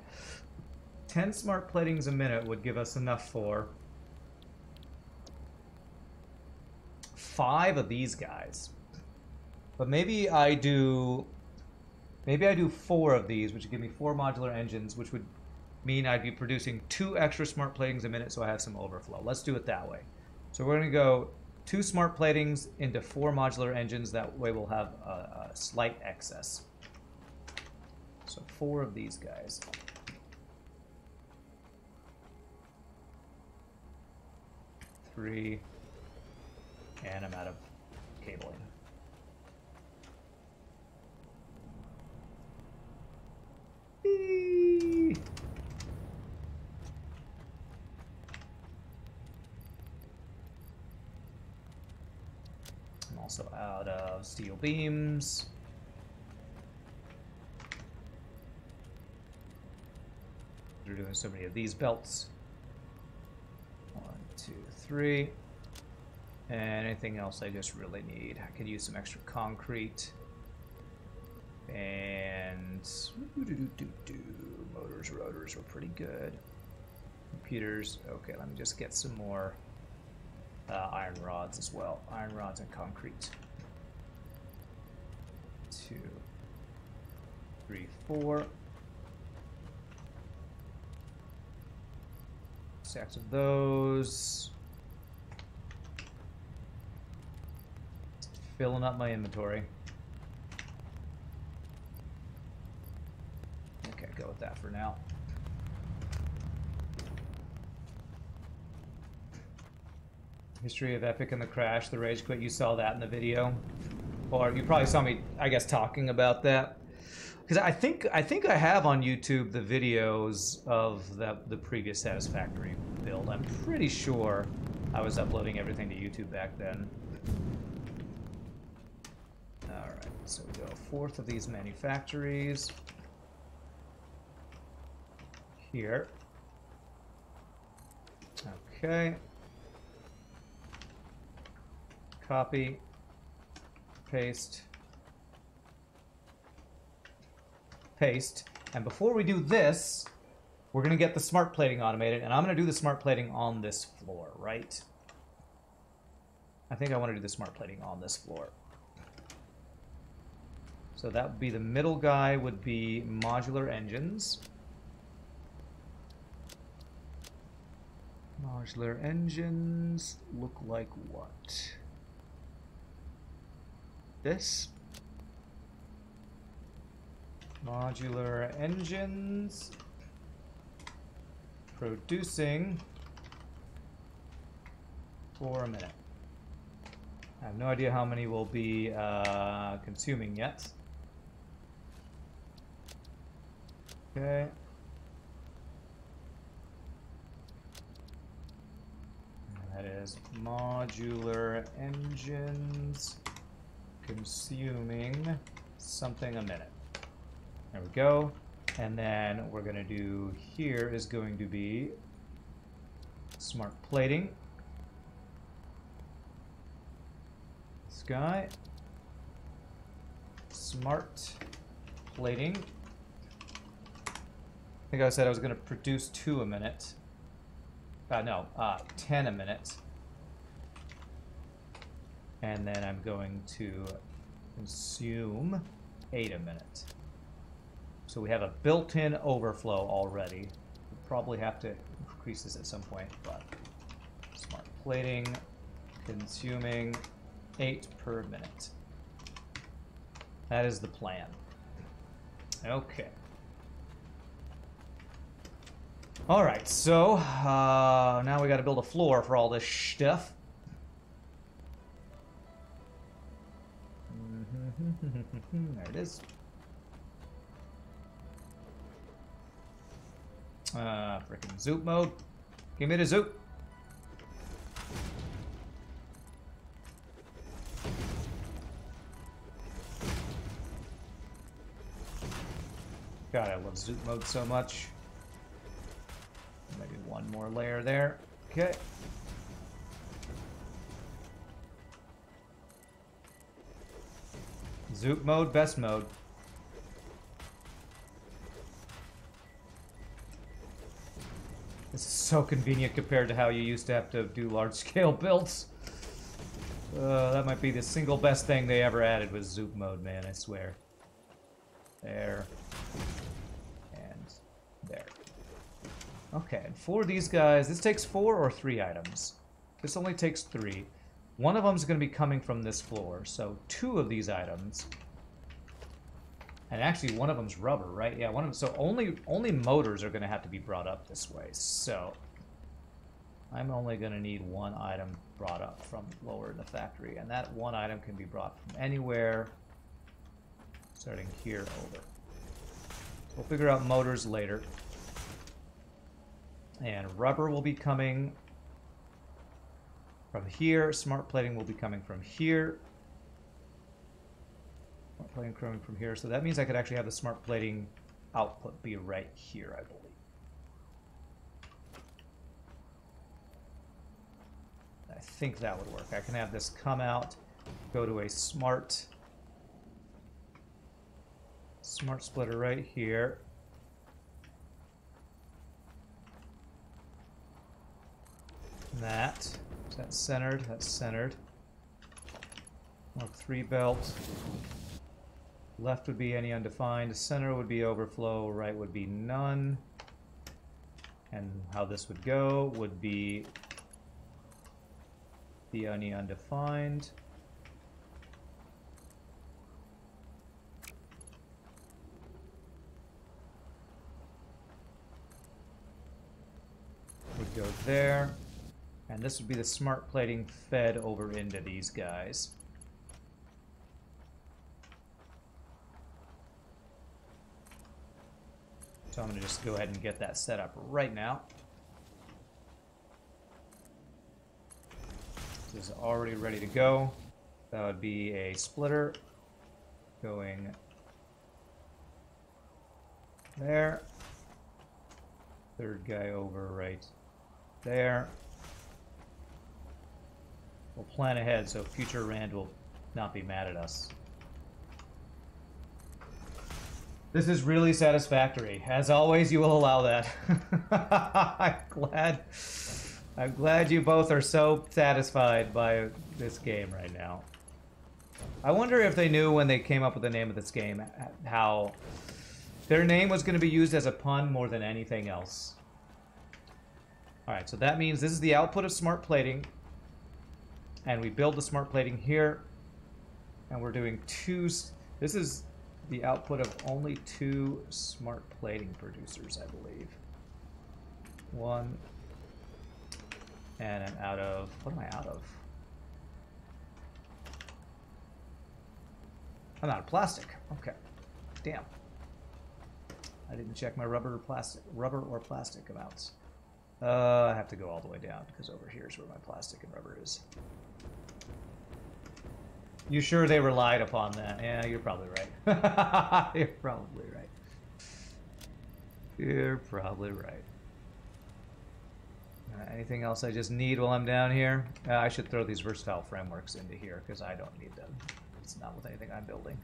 10 smart platings a minute would give us enough for five of these guys. But maybe I do maybe I do four of these, which would give me four modular engines, which would mean I'd be producing two extra smart platings a minute so I have some overflow. Let's do it that way. So we're going to go two smart platings into four modular engines. That way we'll have a, a slight excess. So four of these guys. Three. And I'm out of cabling. I'm also out of steel beams. We're doing so many of these belts. One, two, three. And anything else I just really need. I could use some extra concrete. And motors, rotors were pretty good. Computers, okay, let me just get some more uh, iron rods as well. Iron rods and concrete. Two, three, four. Stacks of those. Filling up my inventory. Okay, go with that for now. History of Epic and the Crash, the Rage Quit, you saw that in the video. Or you probably saw me, I guess, talking about that. Because I think I think I have on YouTube the videos of the, the previous Satisfactory build. I'm pretty sure I was uploading everything to YouTube back then. Alright, so we go fourth of these manufactories here. Okay. Copy, paste, paste. And before we do this, we're going to get the smart plating automated, and I'm going to do the smart plating on this floor, right? I think I want to do the smart plating on this floor. So that would be the middle guy would be modular engines. Modular engines look like what? this. Modular engines producing for a minute. I have no idea how many we'll be uh, consuming yet. Okay. That is modular engines consuming something a minute. There we go. And then we're going to do here is going to be smart plating. This guy. Smart plating. I think I said I was going to produce two a minute. Uh, no, uh, 10 a minute. And then I'm going to consume 8 a minute. So we have a built-in overflow already. We'll probably have to increase this at some point, but smart plating, consuming 8 per minute. That is the plan. Okay. All right, so uh, now we got to build a floor for all this stuff. There it is. Uh, freaking zoop mode. Give me the zoop. God, I love zoop mode so much. Maybe one more layer there. Okay. Zoop mode, best mode. This is so convenient compared to how you used to have to do large-scale builds. Uh, that might be the single best thing they ever added was Zoop mode, man, I swear. There. And there. Okay, and for these guys, this takes four or three items. This only takes three. One of them is going to be coming from this floor, so two of these items. And actually, one of them's rubber, right? Yeah, one of them. So only only motors are going to have to be brought up this way. So I'm only going to need one item brought up from lower in the factory, and that one item can be brought from anywhere, starting here over. We'll figure out motors later. And rubber will be coming from here. Smart plating will be coming from here. Smart plating coming from here. So that means I could actually have the smart plating output be right here, I believe. I think that would work. I can have this come out, go to a smart smart splitter right here. That. Is that centered? That's centered. Mark 3 belt. Left would be any undefined. Center would be overflow. Right would be none. And how this would go would be the any undefined. Would go there. And this would be the smart plating fed over into these guys. So I'm going to just go ahead and get that set up right now. This is already ready to go. That would be a splitter going there. Third guy over right there. We'll plan ahead so future Rand will not be mad at us. This is really satisfactory. As always, you will allow that. I'm glad. I'm glad you both are so satisfied by this game right now. I wonder if they knew when they came up with the name of this game how their name was going to be used as a pun more than anything else. Alright, so that means this is the output of smart plating. And we build the smart plating here. And we're doing two... This is the output of only two smart plating producers, I believe. One. And I'm out of... What am I out of? I'm out of plastic. Okay. Damn. I didn't check my rubber or plastic, rubber or plastic amounts. Uh, I have to go all the way down because over here is where my plastic and rubber is. You sure they relied upon that? Yeah, you're probably right. you're probably right. You're probably right. Uh, anything else I just need while I'm down here? Uh, I should throw these versatile frameworks into here because I don't need them. It's not with anything I'm building.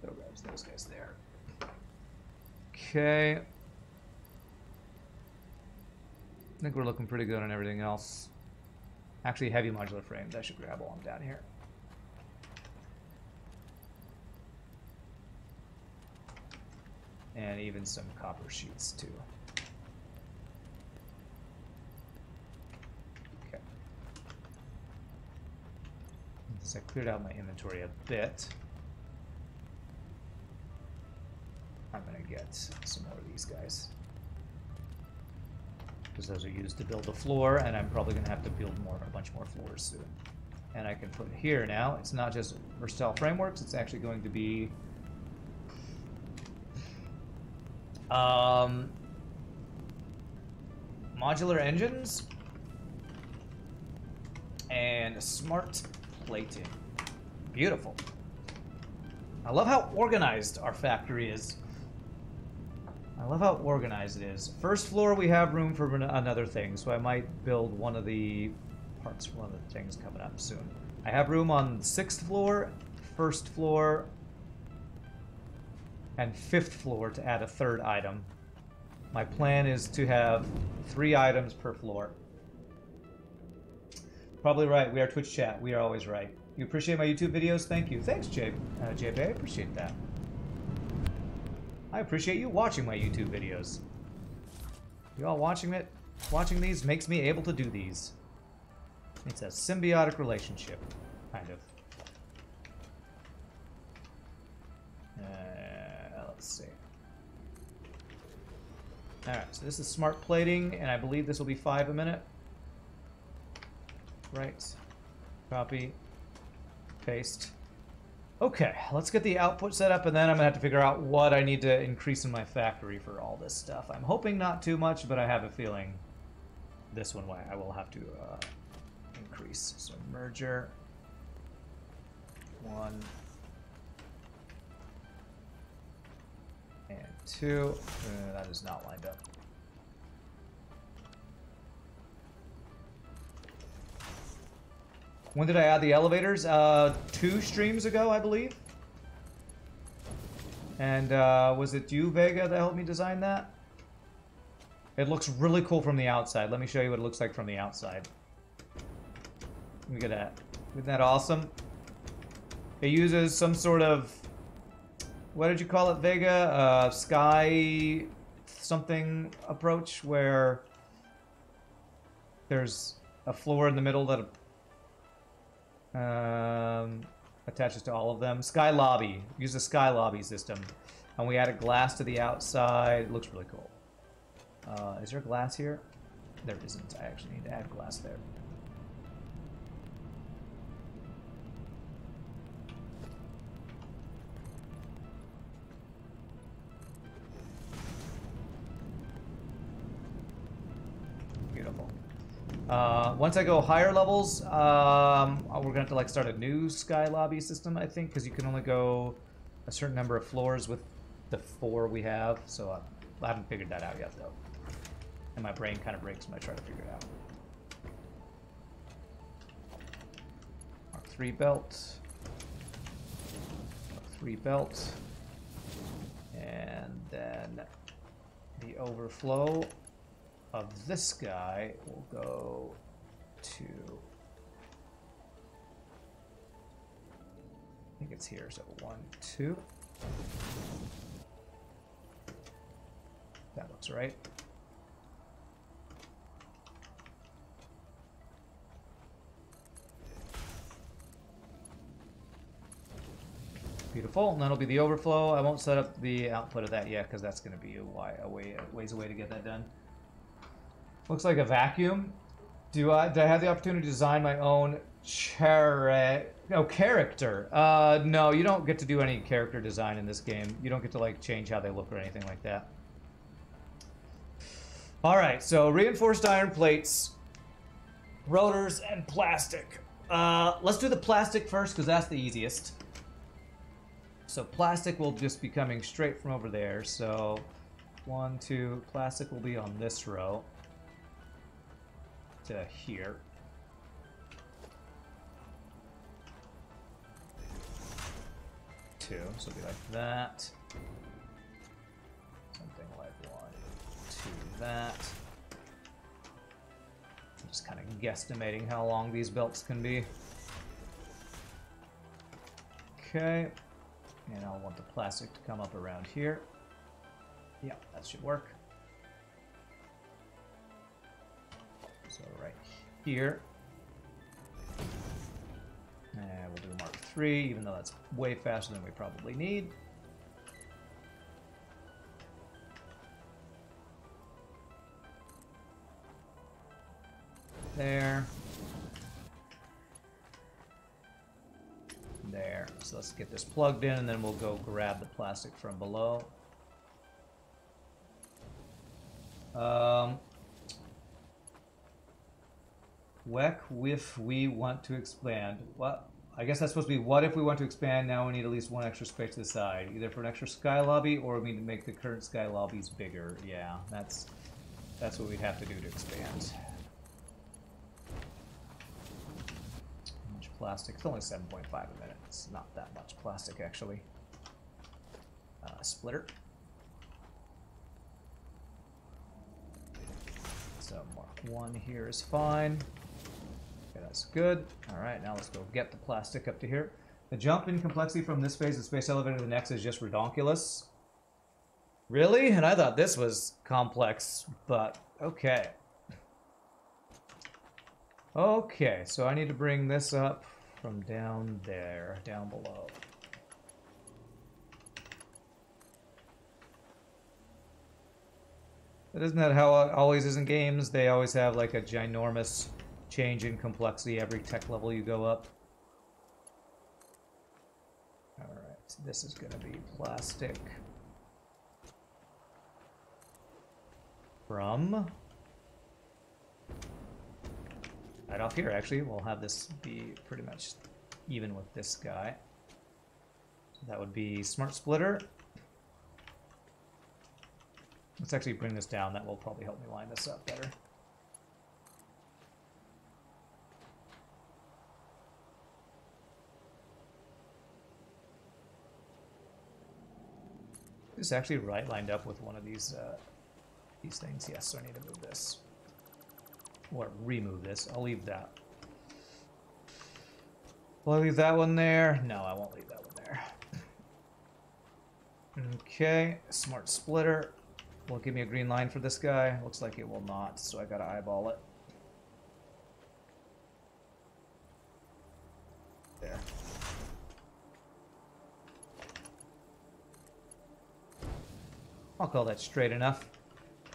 Throw those guys there. Okay. I think we're looking pretty good on everything else. Actually, heavy modular frames. I should grab while I'm down here. And even some copper sheets, too. Okay. So I cleared out my inventory a bit. I'm gonna get some more of these guys. Because those are used to build a floor, and I'm probably gonna have to build more, a bunch more floors soon. And I can put here now, it's not just versatile frameworks, it's actually going to be um, modular engines and smart plating. Beautiful. I love how organized our factory is. I love how organized it is. First floor, we have room for another thing, so I might build one of the parts for one of the things coming up soon. I have room on sixth floor, first floor, and fifth floor to add a third item. My plan is to have three items per floor. Probably right. We are Twitch chat. We are always right. You appreciate my YouTube videos? Thank you. Thanks, Jay. Uh, JB. I appreciate that. I appreciate you watching my YouTube videos. You all watching it? Watching these makes me able to do these. It's a symbiotic relationship, kind of. Let's see. Alright, so this is smart plating, and I believe this will be five a minute. Right. Copy. Paste. Okay, let's get the output set up, and then I'm going to have to figure out what I need to increase in my factory for all this stuff. I'm hoping not too much, but I have a feeling this one way I will have to uh, increase. So merger, one, two. Uh, that is not lined up. When did I add the elevators? Uh, two streams ago, I believe. And uh, was it you, Vega, that helped me design that? It looks really cool from the outside. Let me show you what it looks like from the outside. Look at that. Isn't that awesome? It uses some sort of... What did you call it, Vega? Uh, sky something approach where there's a floor in the middle that um, attaches to all of them. Sky Lobby. Use the Sky Lobby system. And we added glass to the outside. It looks really cool. Uh, is there glass here? There isn't. I actually need to add glass there. Uh, once I go higher levels, um, we're gonna have to like start a new sky lobby system, I think, because you can only go a certain number of floors with the four we have. So uh, I haven't figured that out yet, though, and my brain kind of breaks when I try to figure it out. Mark three belt, Mark three belt, and then the overflow of this guy will go to... I think it's here, so one, two. That looks right. Beautiful, and that'll be the overflow. I won't set up the output of that yet because that's going to be a, way, a, way, a ways away to get that done. Looks like a vacuum. Do I, do I have the opportunity to design my own char no, character? Uh, no, you don't get to do any character design in this game. You don't get to, like, change how they look or anything like that. All right, so reinforced iron plates, rotors, and plastic. Uh, let's do the plastic first because that's the easiest. So plastic will just be coming straight from over there. So one, two, plastic will be on this row to here. Two, so it'll be like that. Something like one, two, that. I'm just kind of guesstimating how long these belts can be. Okay. And I'll want the plastic to come up around here. Yeah, that should work. So right here. And we'll do Mark 3, even though that's way faster than we probably need. There. There. So let's get this plugged in and then we'll go grab the plastic from below. Um, Wek if we want to expand. What? I guess that's supposed to be what if we want to expand, now we need at least one extra space to the side. Either for an extra sky lobby or we need to make the current sky lobbies bigger. Yeah, that's that's what we'd have to do to expand. Much plastic? It's only 7.5 a minute. It's not that much plastic actually. Uh, splitter. So mark one here is fine. That's good. All right, now let's go get the plastic up to here. The jump in complexity from this phase of space elevator to the next is just redonkulous. Really? And I thought this was complex, but okay. Okay, so I need to bring this up from down there, down below. But isn't that how always is in games? They always have like a ginormous change in complexity every tech level you go up. Alright, this is going to be plastic. From... Right off here, actually. We'll have this be pretty much even with this guy. So that would be Smart Splitter. Let's actually bring this down. That will probably help me line this up better. This actually right lined up with one of these uh, these things. Yes, so I need to move this. Or remove this. I'll leave that. Will I leave that one there? No, I won't leave that one there. Okay, smart splitter. Will give me a green line for this guy? Looks like it will not, so I gotta eyeball it. There. I'll call that straight enough.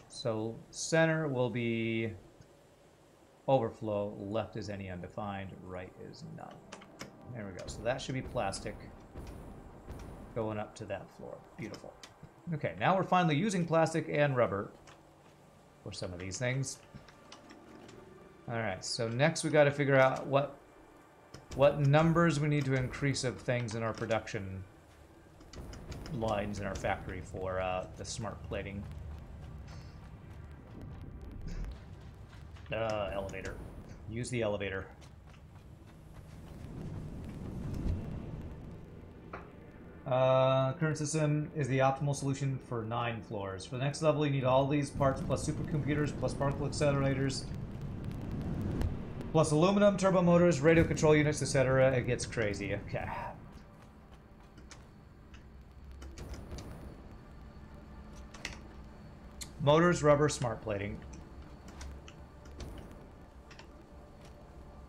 So center will be overflow, left is any undefined, right is none. There we go. So that should be plastic going up to that floor. Beautiful. Okay, now we're finally using plastic and rubber for some of these things. Alright, so next we got to figure out what what numbers we need to increase of things in our production lines in our factory for uh, the smart plating. Uh, elevator. Use the elevator. Uh, current system is the optimal solution for nine floors. For the next level, you need all these parts plus supercomputers, plus particle accelerators, plus aluminum turbo motors, radio control units, etc. It gets crazy. Okay. Motors, rubber, smart plating.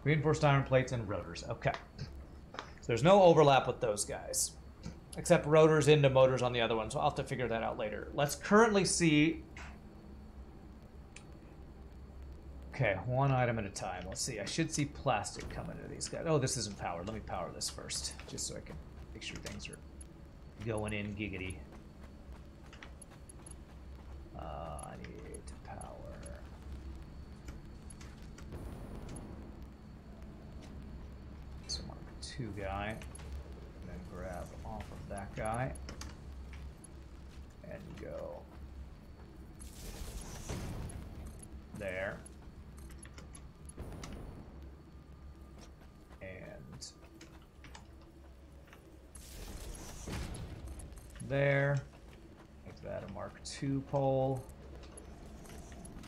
Reinforced iron plates and rotors. Okay. So there's no overlap with those guys. Except rotors into motors on the other one, so I'll have to figure that out later. Let's currently see... Okay, one item at a time. Let's see. I should see plastic coming into these guys. Oh, this isn't powered. Let me power this first, just so I can make sure things are going in giggity. Uh, I need power. So mark two guy, and then grab off of that guy, and go there. And there. II pole.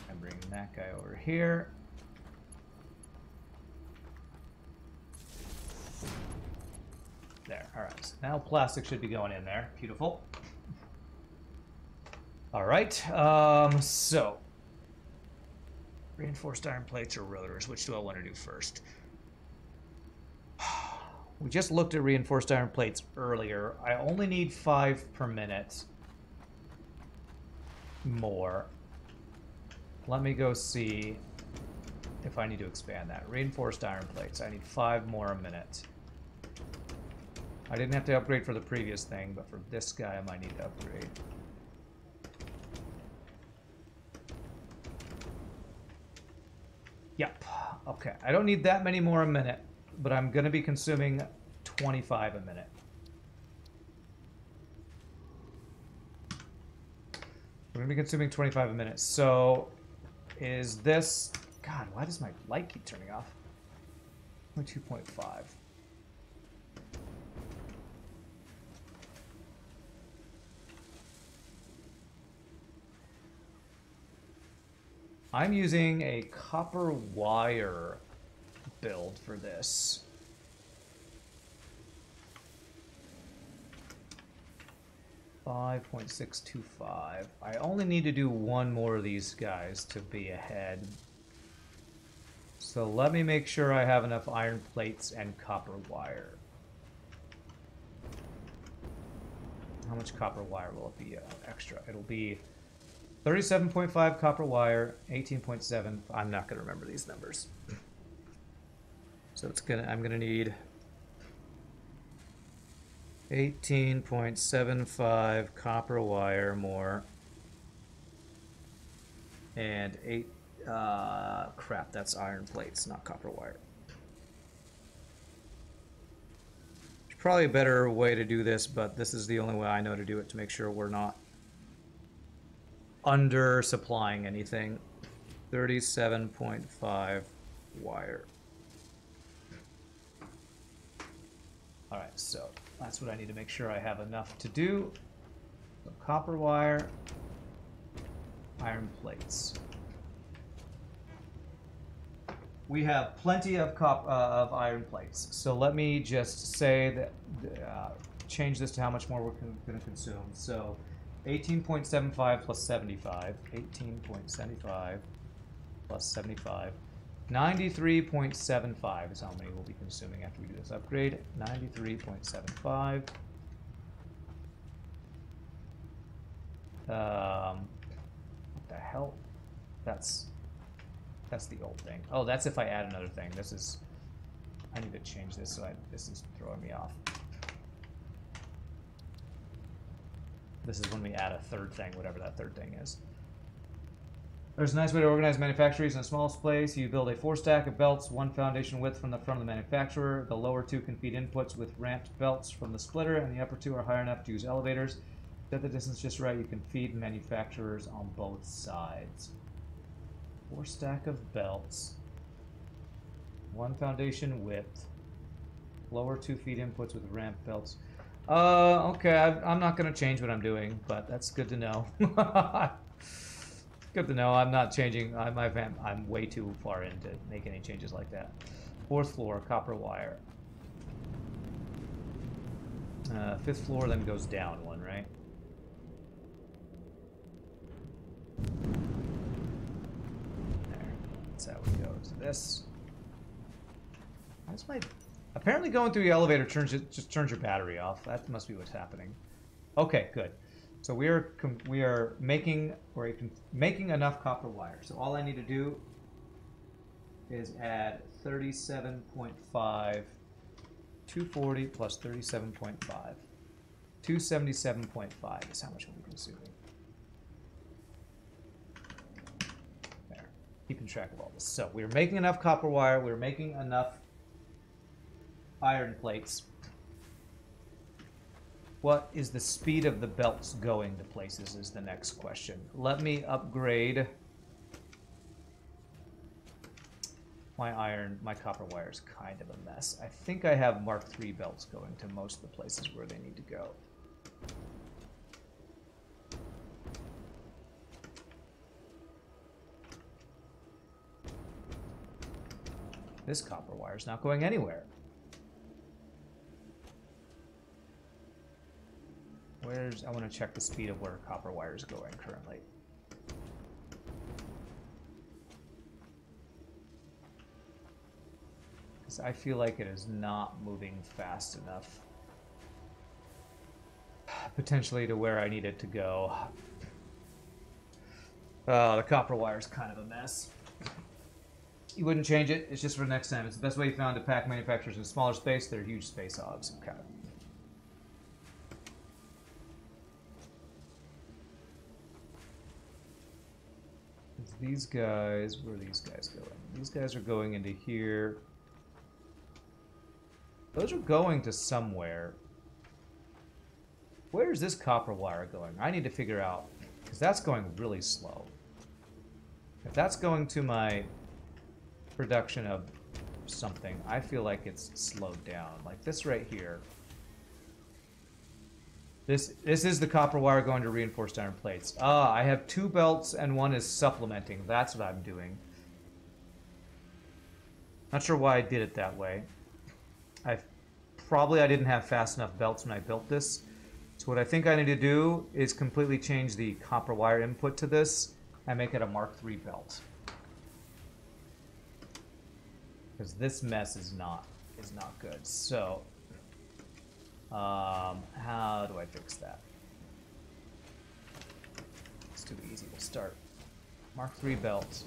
And bring that guy over here. There, alright. So now plastic should be going in there. Beautiful. Alright, um, so. Reinforced iron plates or rotors? Which do I want to do first? We just looked at reinforced iron plates earlier. I only need five per minute. More. Let me go see if I need to expand that. Reinforced iron plates. I need five more a minute. I didn't have to upgrade for the previous thing, but for this guy I might need to upgrade. Yep. Okay. I don't need that many more a minute, but I'm going to be consuming 25 a minute. I'm going to be consuming 25 a minute. So is this... God, why does my light keep turning off? Only 2.5. I'm using a copper wire build for this. Five point six two five. I only need to do one more of these guys to be ahead. So let me make sure I have enough iron plates and copper wire. How much copper wire will it be uh, extra? It'll be 37.5 copper wire, 18.7. I'm not going to remember these numbers. So it's gonna. I'm gonna need 18.75 copper wire more, and eight. Uh, crap, that's iron plates, not copper wire. There's probably a better way to do this, but this is the only way I know to do it to make sure we're not under supplying anything. 37.5 wire. Alright, so that's what I need to make sure I have enough to do. So copper wire, iron plates. We have plenty of cop uh, of iron plates. So let me just say that uh, change this to how much more we're going to consume. So 18.75 plus 75. 18.75 plus 75. 93.75 is how many we'll be consuming after we do this upgrade. 93.75. Um, what the hell? That's that's the old thing. Oh, that's if I add another thing. This is I need to change this so I, this is throwing me off. This is when we add a third thing, whatever that third thing is. There's a nice way to organize manufactories in a small space. You build a four stack of belts, one foundation width from the front of the manufacturer. The lower two can feed inputs with ramped belts from the splitter, and the upper two are high enough to use elevators. Set the distance just right, you can feed manufacturers on both sides. Four stack of belts. One foundation width. Lower two feed inputs with ramped belts. Uh, okay, I, am not going to change what I'm doing, but that's good to know. good to know. I'm not changing. I, my fam, I'm way too far in to make any changes like that. Fourth floor, copper wire. Uh, fifth floor then goes down one, right? There. That's how we go to this. That's my Apparently going through the elevator turns just turns your battery off. That must be what's happening. Okay, good. So we are we are making or making enough copper wire. So all I need to do is add 37.5 240 plus 37.5 277.5 is how much we'll be consuming. There. Keeping track of all this. So we're making enough copper wire. We're making enough iron plates. What is the speed of the belts going to places is the next question. Let me upgrade my iron, my copper wire is kind of a mess. I think I have Mark III belts going to most of the places where they need to go. This copper wire is not going anywhere. Where's, I want to check the speed of where copper wire is going currently. Because I feel like it is not moving fast enough. Potentially to where I need it to go. Oh, the copper wire is kind of a mess. You wouldn't change it, it's just for next time. It's the best way you found to pack manufacturers in smaller space. They're huge space hogs. Okay. These guys, where are these guys going? These guys are going into here. Those are going to somewhere. Where is this copper wire going? I need to figure out, because that's going really slow. If that's going to my production of something, I feel like it's slowed down. Like this right here. This this is the copper wire going to reinforced iron plates. Ah, I have two belts and one is supplementing. That's what I'm doing. Not sure why I did it that way. I probably I didn't have fast enough belts when I built this. So what I think I need to do is completely change the copper wire input to this and make it a Mark III belt. Because this mess is not is not good. So um, how do I fix that? It's too easy. We'll start. Mark 3 belts.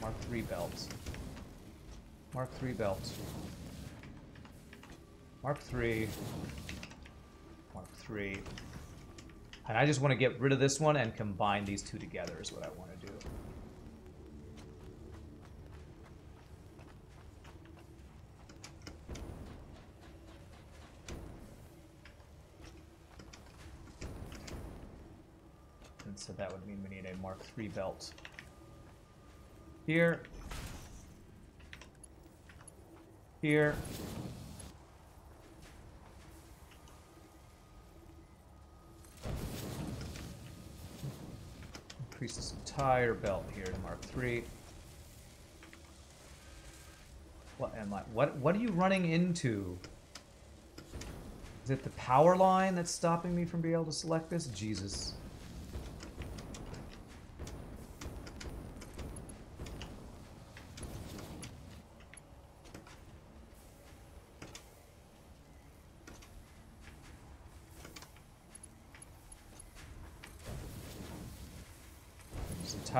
Mark 3 belts. Mark 3 belts. Mark 3. Mark 3. And I just want to get rid of this one and combine these two together is what I want to do. so that would mean we need a Mark III belt. Here. Here. Increase this entire belt here to Mark III. What am I? What What are you running into? Is it the power line that's stopping me from being able to select this? Jesus.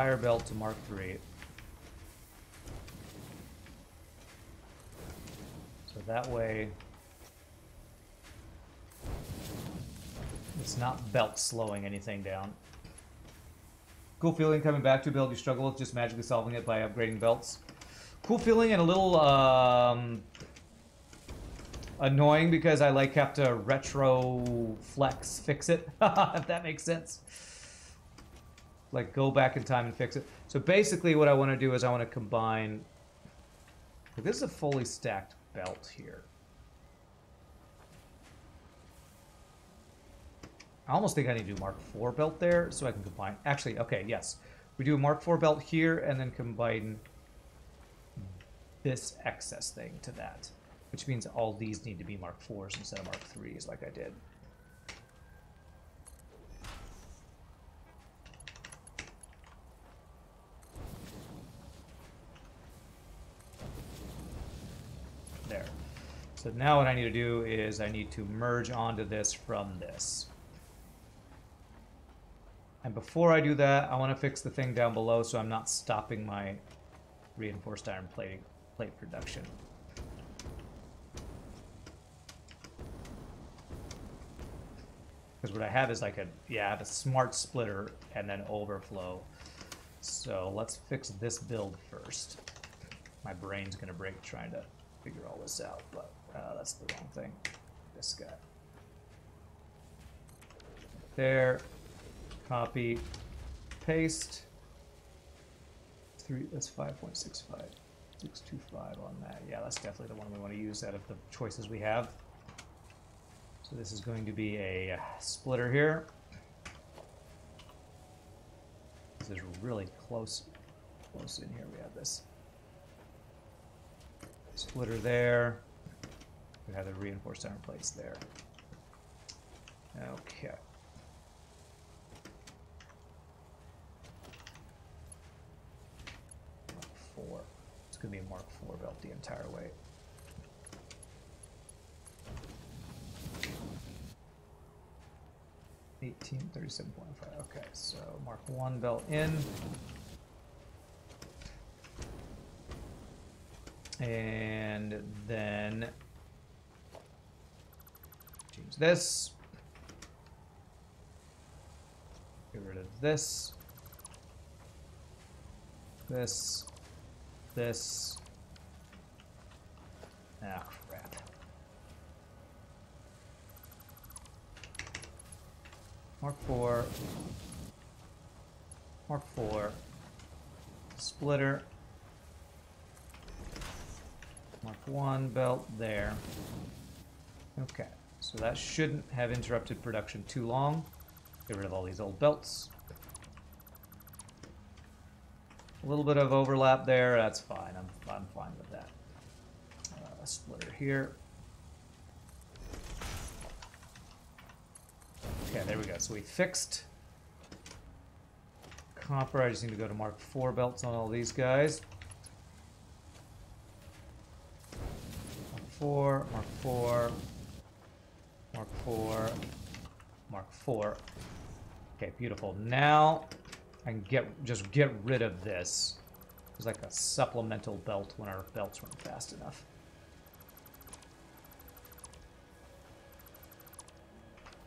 Entire belt to Mark III. So that way, it's not belt slowing anything down. Cool feeling coming back to a build you struggle with, just magically solving it by upgrading belts. Cool feeling and a little um, annoying because I like have to retro flex fix it, if that makes sense like go back in time and fix it. So basically what I want to do is I want to combine, this is a fully stacked belt here. I almost think I need to do Mark IV belt there so I can combine. Actually, okay, yes. We do a Mark IV belt here and then combine this excess thing to that. Which means all these need to be Mark IVs instead of Mark IIIs like I did. So now what I need to do is I need to merge onto this from this. And before I do that, I want to fix the thing down below so I'm not stopping my reinforced iron plating, plate production. Because what I have is like a, yeah, I have a smart splitter and then overflow. So let's fix this build first. My brain's going to break trying to figure all this out, but Uh, that's the wrong thing. This guy. There. Copy. Paste. Three. That's five point six five. Six two five on that. Yeah, that's definitely the one we want to use out of the choices we have. So this is going to be a splitter here. This is really close, close in here. We have this splitter there. We have the reinforced center plates there. Okay. Four. It's gonna be a Mark four belt the entire way. Eighteen thirty-seven point five. Okay, so Mark one belt in. And then change this. Get rid of this. This. This. Ah, crap. Mark 4. Mark 4. Splitter. Mark 1 belt there. Okay, so that shouldn't have interrupted production too long. Get rid of all these old belts. A little bit of overlap there, that's fine. I'm, I'm fine with that. Uh, splitter here. Okay, there we go. So we fixed copper. I just need to go to mark 4 belts on all these guys. Mark 4, mark 4, mark 4, mark 4. Okay, beautiful. Now I can get just get rid of this. It's like a supplemental belt when our belts weren't fast enough.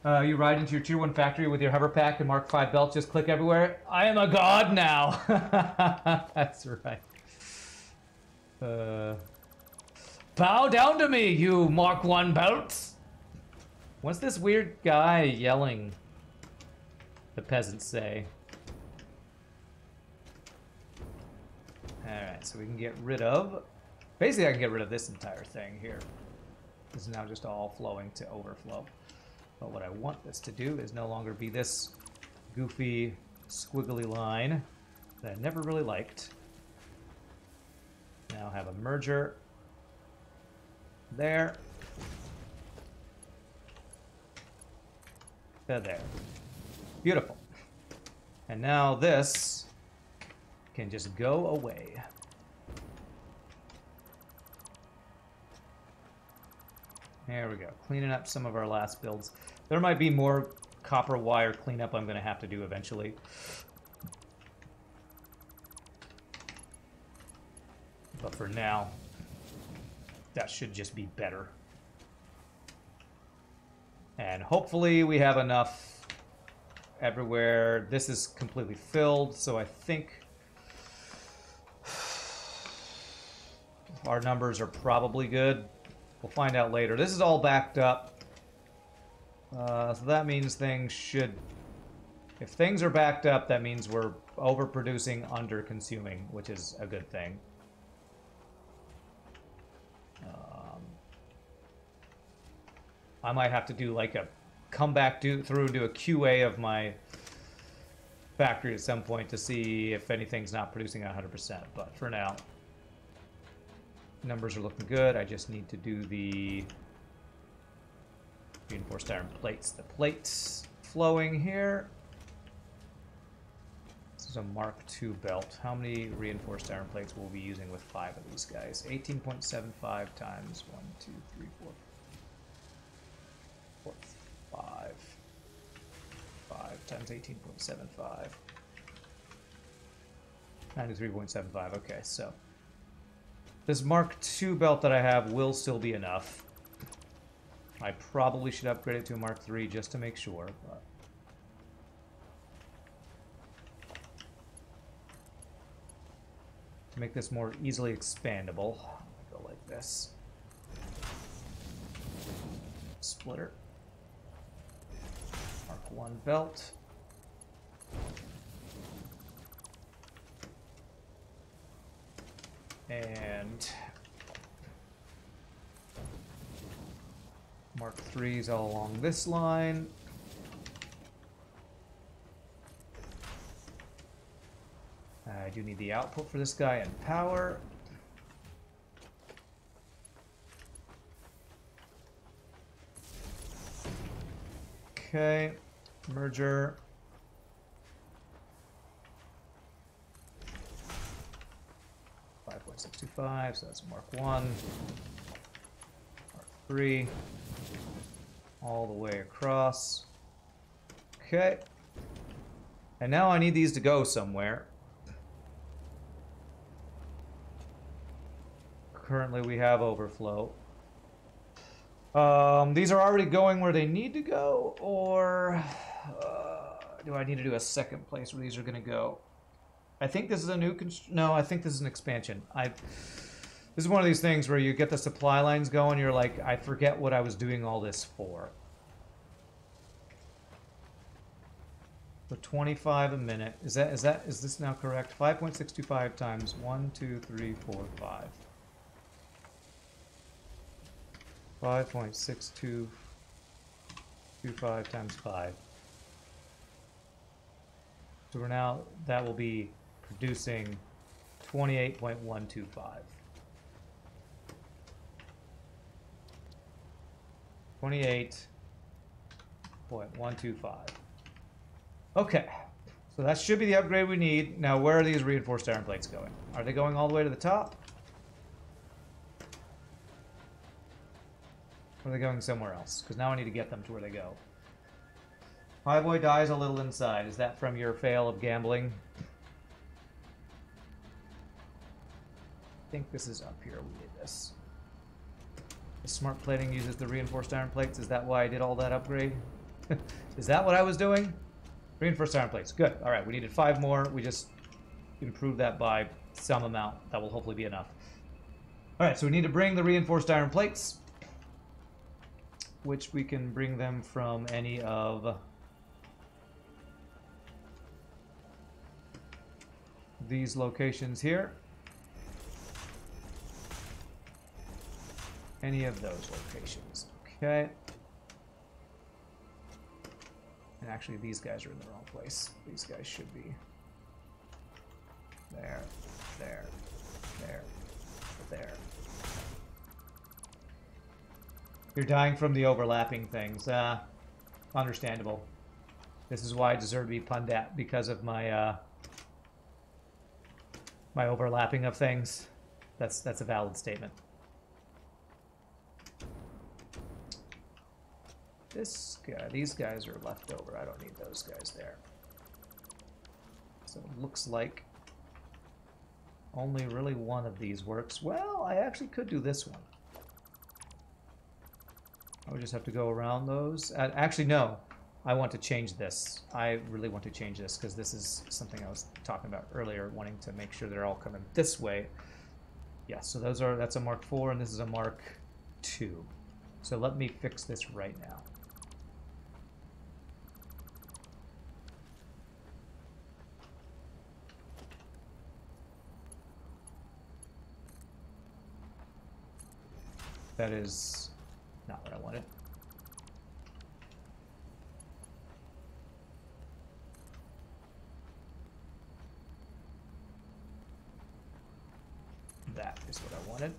Uh, you ride into your tier 1 factory with your hover pack and Mark 5 belt, just click everywhere. I am a god now! That's right. Uh, bow down to me, you Mark 1 belts! What's this weird guy yelling? The peasants say. Alright, so we can get rid of... Basically, I can get rid of this entire thing here. This is now just all flowing to overflow. But what I want this to do is no longer be this goofy, squiggly line that I never really liked. Now have a merger there. There. Beautiful. And now this can just go away. There we go. Cleaning up some of our last builds. There might be more copper wire cleanup I'm going to have to do eventually. But for now, that should just be better. And hopefully we have enough everywhere. This is completely filled, so I think our numbers are probably good. We'll find out later. This is all backed up. Uh, so that means things should... If things are backed up, that means we're overproducing, under-consuming, which is a good thing. Um, I might have to do like a come back do, through do a QA of my factory at some point to see if anything's not producing 100%. But for now, numbers are looking good. I just need to do the reinforced iron plates. The plates flowing here. This is a Mark II belt. How many reinforced iron plates will we be using with five of these guys? 18.75 times 1, 2, 3, 4, times 18.75. 93.75, okay, so this Mark II belt that I have will still be enough. I probably should upgrade it to a Mark III just to make sure, but... To make this more easily expandable, go like this. splitter. Mark 1 belt. And Mark 3s all along this line. I do need the output for this guy and power. Okay, merger. Five point six two five, so that's mark one. Mark three. All the way across. Okay. And now I need these to go somewhere. Currently we have overflow. Um, these are already going where they need to go, or uh, do I need to do a second place where these are going to go? I think this is a new. no, I think this is an expansion. I. This is one of these things where you get the supply lines going. You're like, I forget what I was doing all this for. So 25 a minute. Is that is that is this now correct? 5.625 times 1, 2, 3, 4, 5. 5.6225 times 5. So we're now, that will be producing 28.125. Twenty-eight point one two five. Okay, so that should be the upgrade we need. Now, where are these reinforced iron plates going? Are they going all the way to the top? Or are they going somewhere else? Because now I need to get them to where they go. Highboy dies a little inside. Is that from your fail of gambling? I think this is up here. We did this. The smart plating uses the reinforced iron plates. Is that why I did all that upgrade? is that what I was doing? Reinforced iron plates. Good. All right. We needed five more. We just improved that by some amount. That will hopefully be enough. All right. So we need to bring the reinforced iron plates which we can bring them from any of these locations here. Any of those locations. Okay. And actually, these guys are in the wrong place. These guys should be there, there, there, there. You're dying from the overlapping things. Uh, understandable. This is why I deserve to be punned at, because of my, uh, my overlapping of things. That's, that's a valid statement. This guy, these guys are left over. I don't need those guys there. So it looks like only really one of these works. Well, I actually could do this one. I would just have to go around those. Uh, actually, no. I want to change this. I really want to change this because this is something I was talking about earlier, wanting to make sure they're all coming this way. Yeah, so those are that's a Mark 4 and this is a Mark 2. So let me fix this right now. That is not what I wanted. That is what I wanted.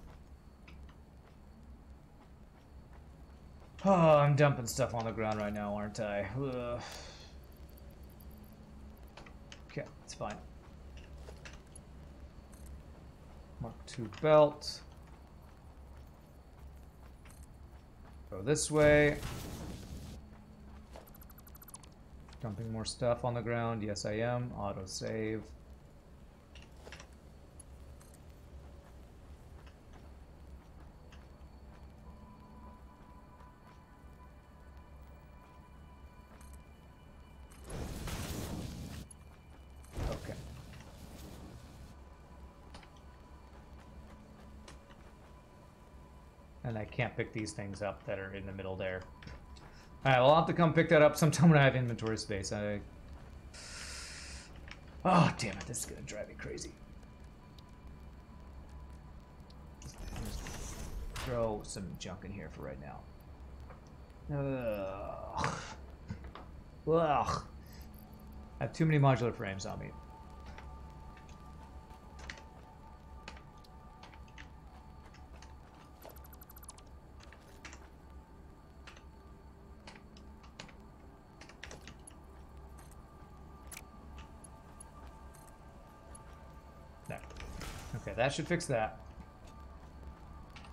Oh, I'm dumping stuff on the ground right now, aren't I? Ugh. Okay, it's fine. Mark II belt. Go this way. Dumping more stuff on the ground. Yes, I am. Auto save. Can't pick these things up that are in the middle there. Alright, well, I'll have to come pick that up sometime when I have inventory space. I... Oh, damn it. This is to drive me crazy. throw some junk in here for right now. Ugh. Ugh. I have too many modular frames on me. That should fix that.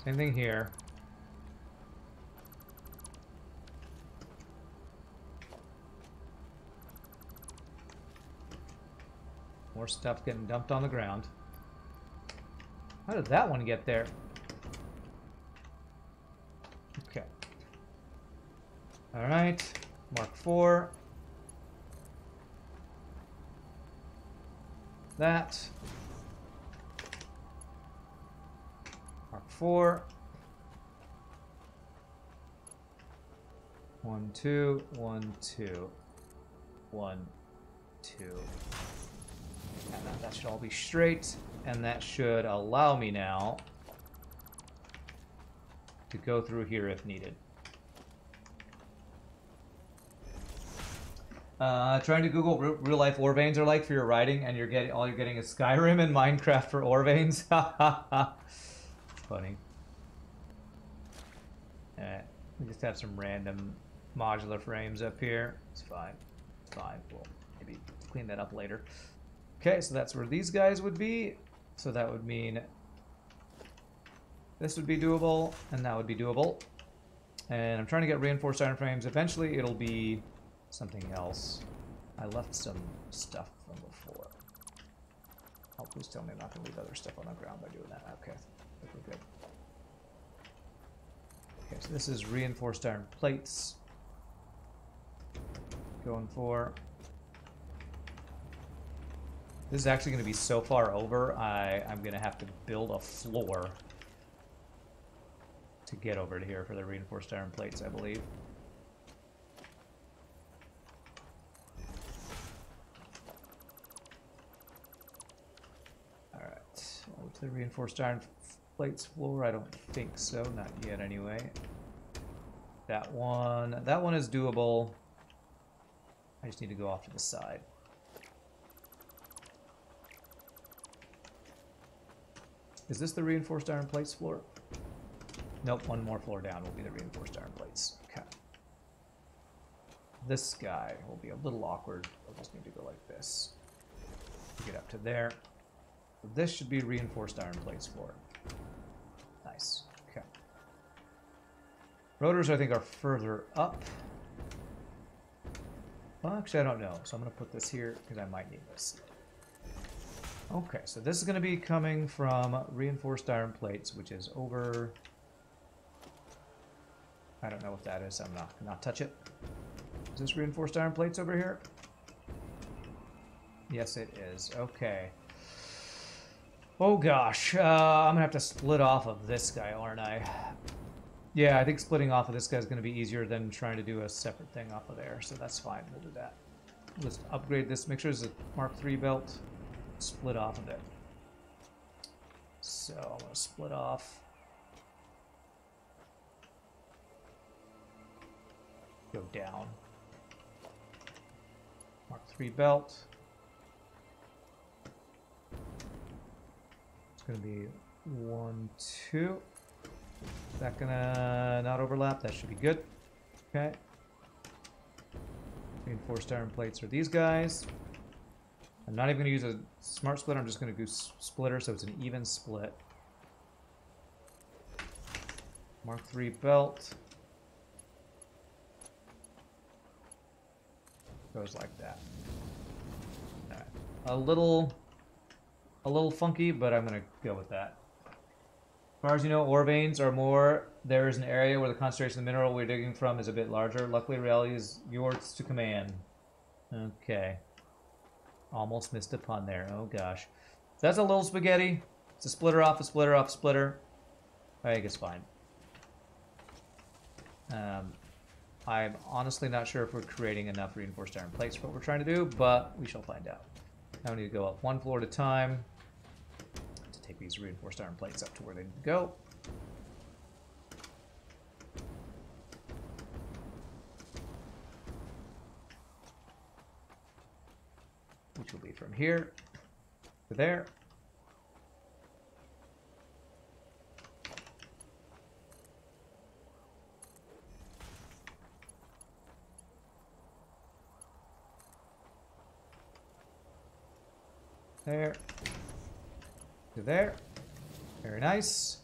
Same thing here. More stuff getting dumped on the ground. How did that one get there? Okay. Alright. Mark 4. That. 4. One, two, one, two, one, two. And that, that should all be straight, and that should allow me now to go through here if needed. Uh, trying to Google real life ore veins are like for your writing, and you're getting all you're getting is Skyrim and Minecraft for ore veins. Funny. Alright, we just have some random modular frames up here. It's fine. It's fine. We'll maybe clean that up later. Okay, so that's where these guys would be. So that would mean this would be doable, and that would be doable. And I'm trying to get reinforced iron frames. Eventually, it'll be something else. I left some stuff from before. Oh, please tell me I'm not going to leave other stuff on the ground by doing that. Okay, we're good. Okay, so this is reinforced iron plates. Going for. This is actually going to be so far over, I, I'm going to have to build a floor to get over to here for the reinforced iron plates, I believe. Alright, to the reinforced iron plates floor. I don't think so, not yet anyway. That one, that one is doable. I just need to go off to the side. Is this the reinforced iron plates floor? Nope, one more floor down will be the reinforced iron plates. Okay. This guy will be a little awkward. I'll just need to go like this. Get up to there. This should be reinforced iron plates floor. Nice. Okay. Rotors, I think, are further up. Well, actually, I don't know. So I'm going to put this here because I might need this. Okay, so this is going to be coming from reinforced iron plates, which is over... I don't know what that is. I'm not not touch it. Is this reinforced iron plates over here? Yes, it is. Okay. Oh gosh, uh, I'm gonna have to split off of this guy, aren't I? Yeah, I think splitting off of this guy is gonna be easier than trying to do a separate thing off of there, so that's fine. We'll do that. Let's upgrade this. Make sure it's a Mark III belt split off of it. So I'm to split off. Go down. Mark 3 belt. It's going to be 1, 2. Is that going to not overlap? That should be good. Okay. Reinforced iron plates are these guys. I'm not even going to use a smart splitter, I'm just going to do splitter so it's an even split. Mark 3 belt. Goes like that. Right. A little, a little funky, but I'm going to go with that. As far as you know, ore veins are more. There is an area where the concentration of the mineral we're digging from is a bit larger. Luckily, reality is yours to command. Okay. Almost missed a pun there. Oh gosh. That's a little spaghetti. It's a splitter off a splitter off a splitter. I think it's fine. Um, I'm honestly not sure if we're creating enough reinforced iron plates for what we're trying to do, but we shall find out. Now we need to go up one floor at a time these reinforced iron plates up to where they need to go. Which will be from here to there. There. To there. Very nice.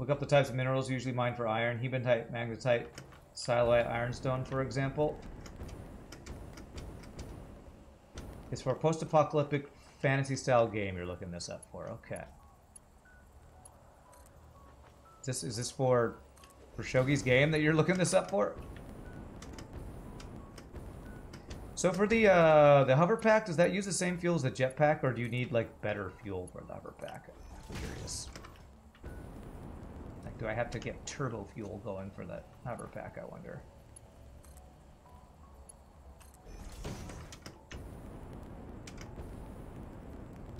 Look up the types of minerals usually mined for iron. Hematite, magnetite, silicite, ironstone, for example. It's for a post-apocalyptic fantasy-style game you're looking this up for. Okay. Is this, is this for, for Shogi's game that you're looking this up for? So for the uh, the hover pack, does that use the same fuel as the jetpack, or do you need like better fuel for the hover pack? I'm curious. Like, do I have to get turbo fuel going for that hover pack? I wonder.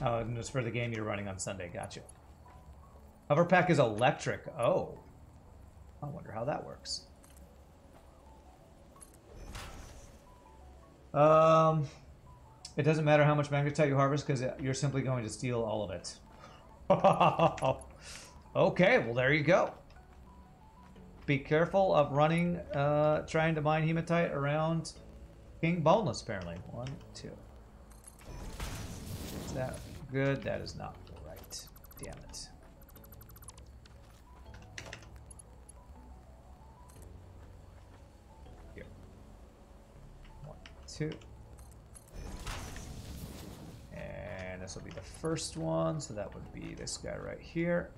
Oh, and it's for the game you're running on Sunday. Gotcha. Hoverpack is electric. Oh. I wonder how that works. Um, it doesn't matter how much magnetite you harvest because you're simply going to steal all of it. okay, well there you go. Be careful of running, uh, trying to mine hematite around King Boneless, apparently. One, two. Is that good? That is not right. Damn it. Here. One, two. And this will be the first one, so that would be this guy right here.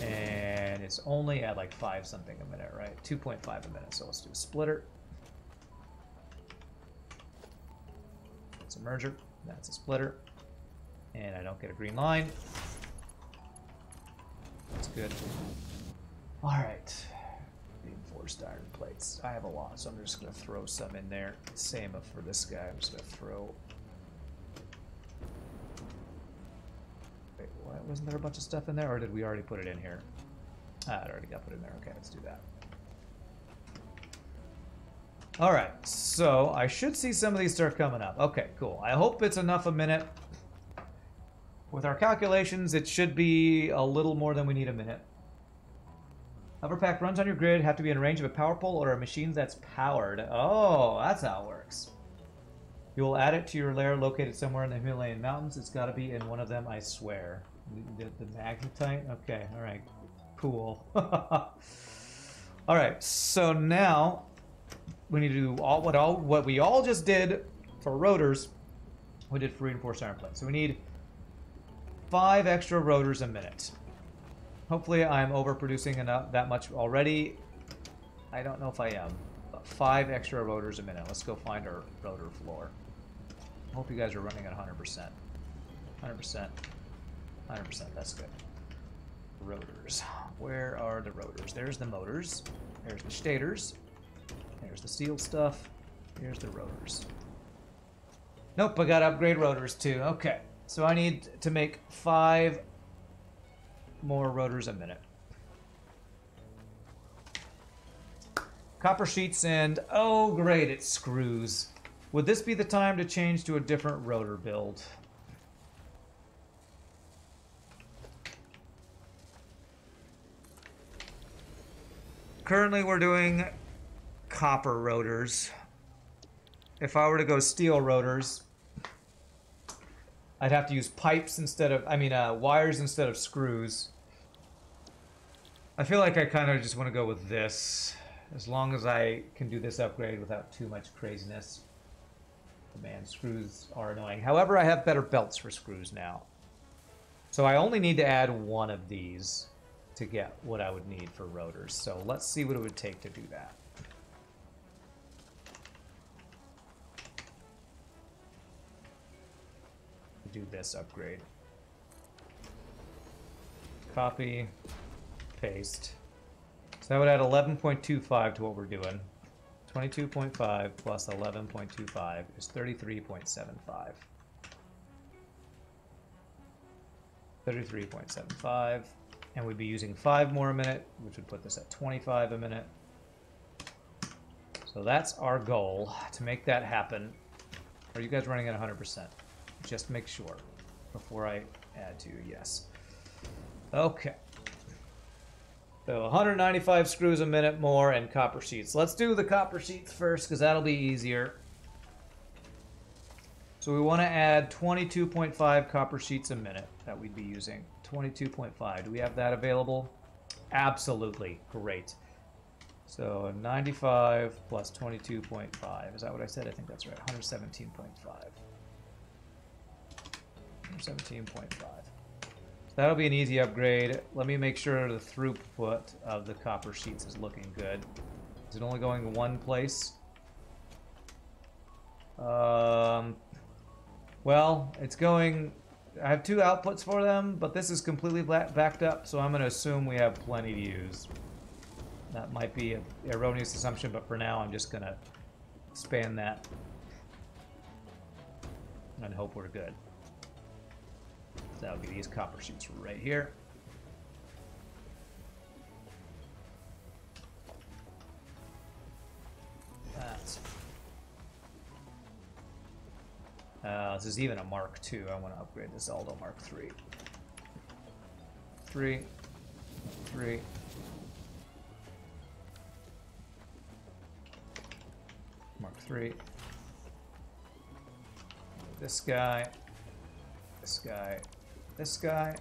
And it's only at like 5 something a minute, right? 2.5 a minute, so let's do a splitter. That's a merger, that's a splitter. And I don't get a green line. That's good. Alright. Reinforced iron plates. I have a lot, so I'm just going to throw some in there. Same for this guy. I'm just going to throw... Wait? Wasn't there a bunch of stuff in there, or did we already put it in here? Ah, it already got put in there. Okay, let's do that. Alright, so I should see some of these start coming up. Okay, cool. I hope it's enough a minute. With our calculations, it should be a little more than we need a minute. Hoverpack runs on your grid, have to be in range of a power pole or a machine that's powered. Oh, that's how it works. You will add it to your lair located somewhere in the Himalayan mountains. It's got to be in one of them, I swear. The, the magnetite? Okay, alright. Cool. alright, so now we need to do all what all what we all just did for rotors, we did for reinforced iron plates. So we need five extra rotors a minute. Hopefully I'm overproducing enough that much already. I don't know if I am. But five extra rotors a minute. Let's go find our rotor floor. Hope you guys are running at 100%. 100%. 100%. That's good. Rotors. Where are the rotors? There's the motors. There's the stators. There's the steel stuff. Here's the rotors. Nope, I gotta upgrade rotors too. Okay, so I need to make five more rotors a minute. Copper sheets and, oh great, it screws. Would this be the time to change to a different rotor build? Currently we're doing copper rotors. If I were to go steel rotors, I'd have to use pipes instead of, I mean, uh, wires instead of screws. I feel like I kind of just want to go with this, as long as I can do this upgrade without too much craziness. Man, screws are annoying. However, I have better belts for screws now. So I only need to add one of these to get what I would need for rotors. So let's see what it would take to do that. Do this upgrade. Copy, paste. So that would add 11.25 to what we're doing. 22.5 plus 11.25 is 33.75. 33.75. And we'd be using 5 more a minute, which would put this at 25 a minute. So that's our goal, to make that happen. Are you guys running at 100%? Just make sure before I add to yes. Okay. So 195 screws a minute more and copper sheets. Let's do the copper sheets first because that'll be easier. So we want to add 22.5 copper sheets a minute that we'd be using. 22.5. Do we have that available? Absolutely. Great. So 95 plus 22.5. Is that what I said? I think that's right. 117.5. 117.5. So that'll be an easy upgrade. Let me make sure the throughput of the copper sheets is looking good. Is it only going one place? Um, well, it's going... I have two outputs for them, but this is completely backed up, so I'm going to assume we have plenty to use. That might be an erroneous assumption, but for now I'm just going to span that and hope we're good. That would be these copper sheets right here. Uh, this is even a Mark II. I want to upgrade this Aldo Mark III. Three. Three. Mark III. This guy. This guy this guy.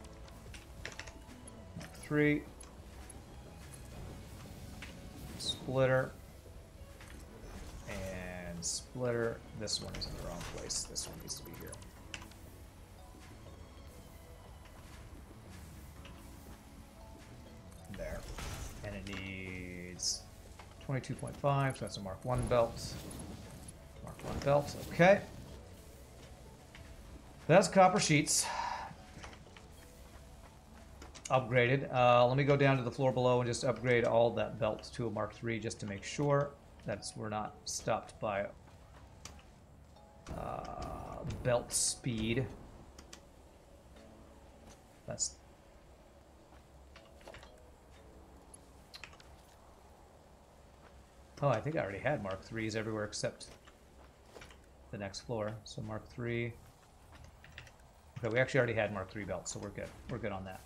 Three. Splitter. And splitter. This one is in the wrong place. This one needs to be here. There. And it needs 22.5, so that's a Mark 1 belt. Mark 1 belt, okay. That's copper sheets upgraded. Uh, let me go down to the floor below and just upgrade all that belt to a Mark III just to make sure that we're not stopped by uh, belt speed. That's Oh, I think I already had Mark IIIs everywhere except the next floor. So Mark III. Okay, we actually already had Mark III belts, so we're good. We're good on that.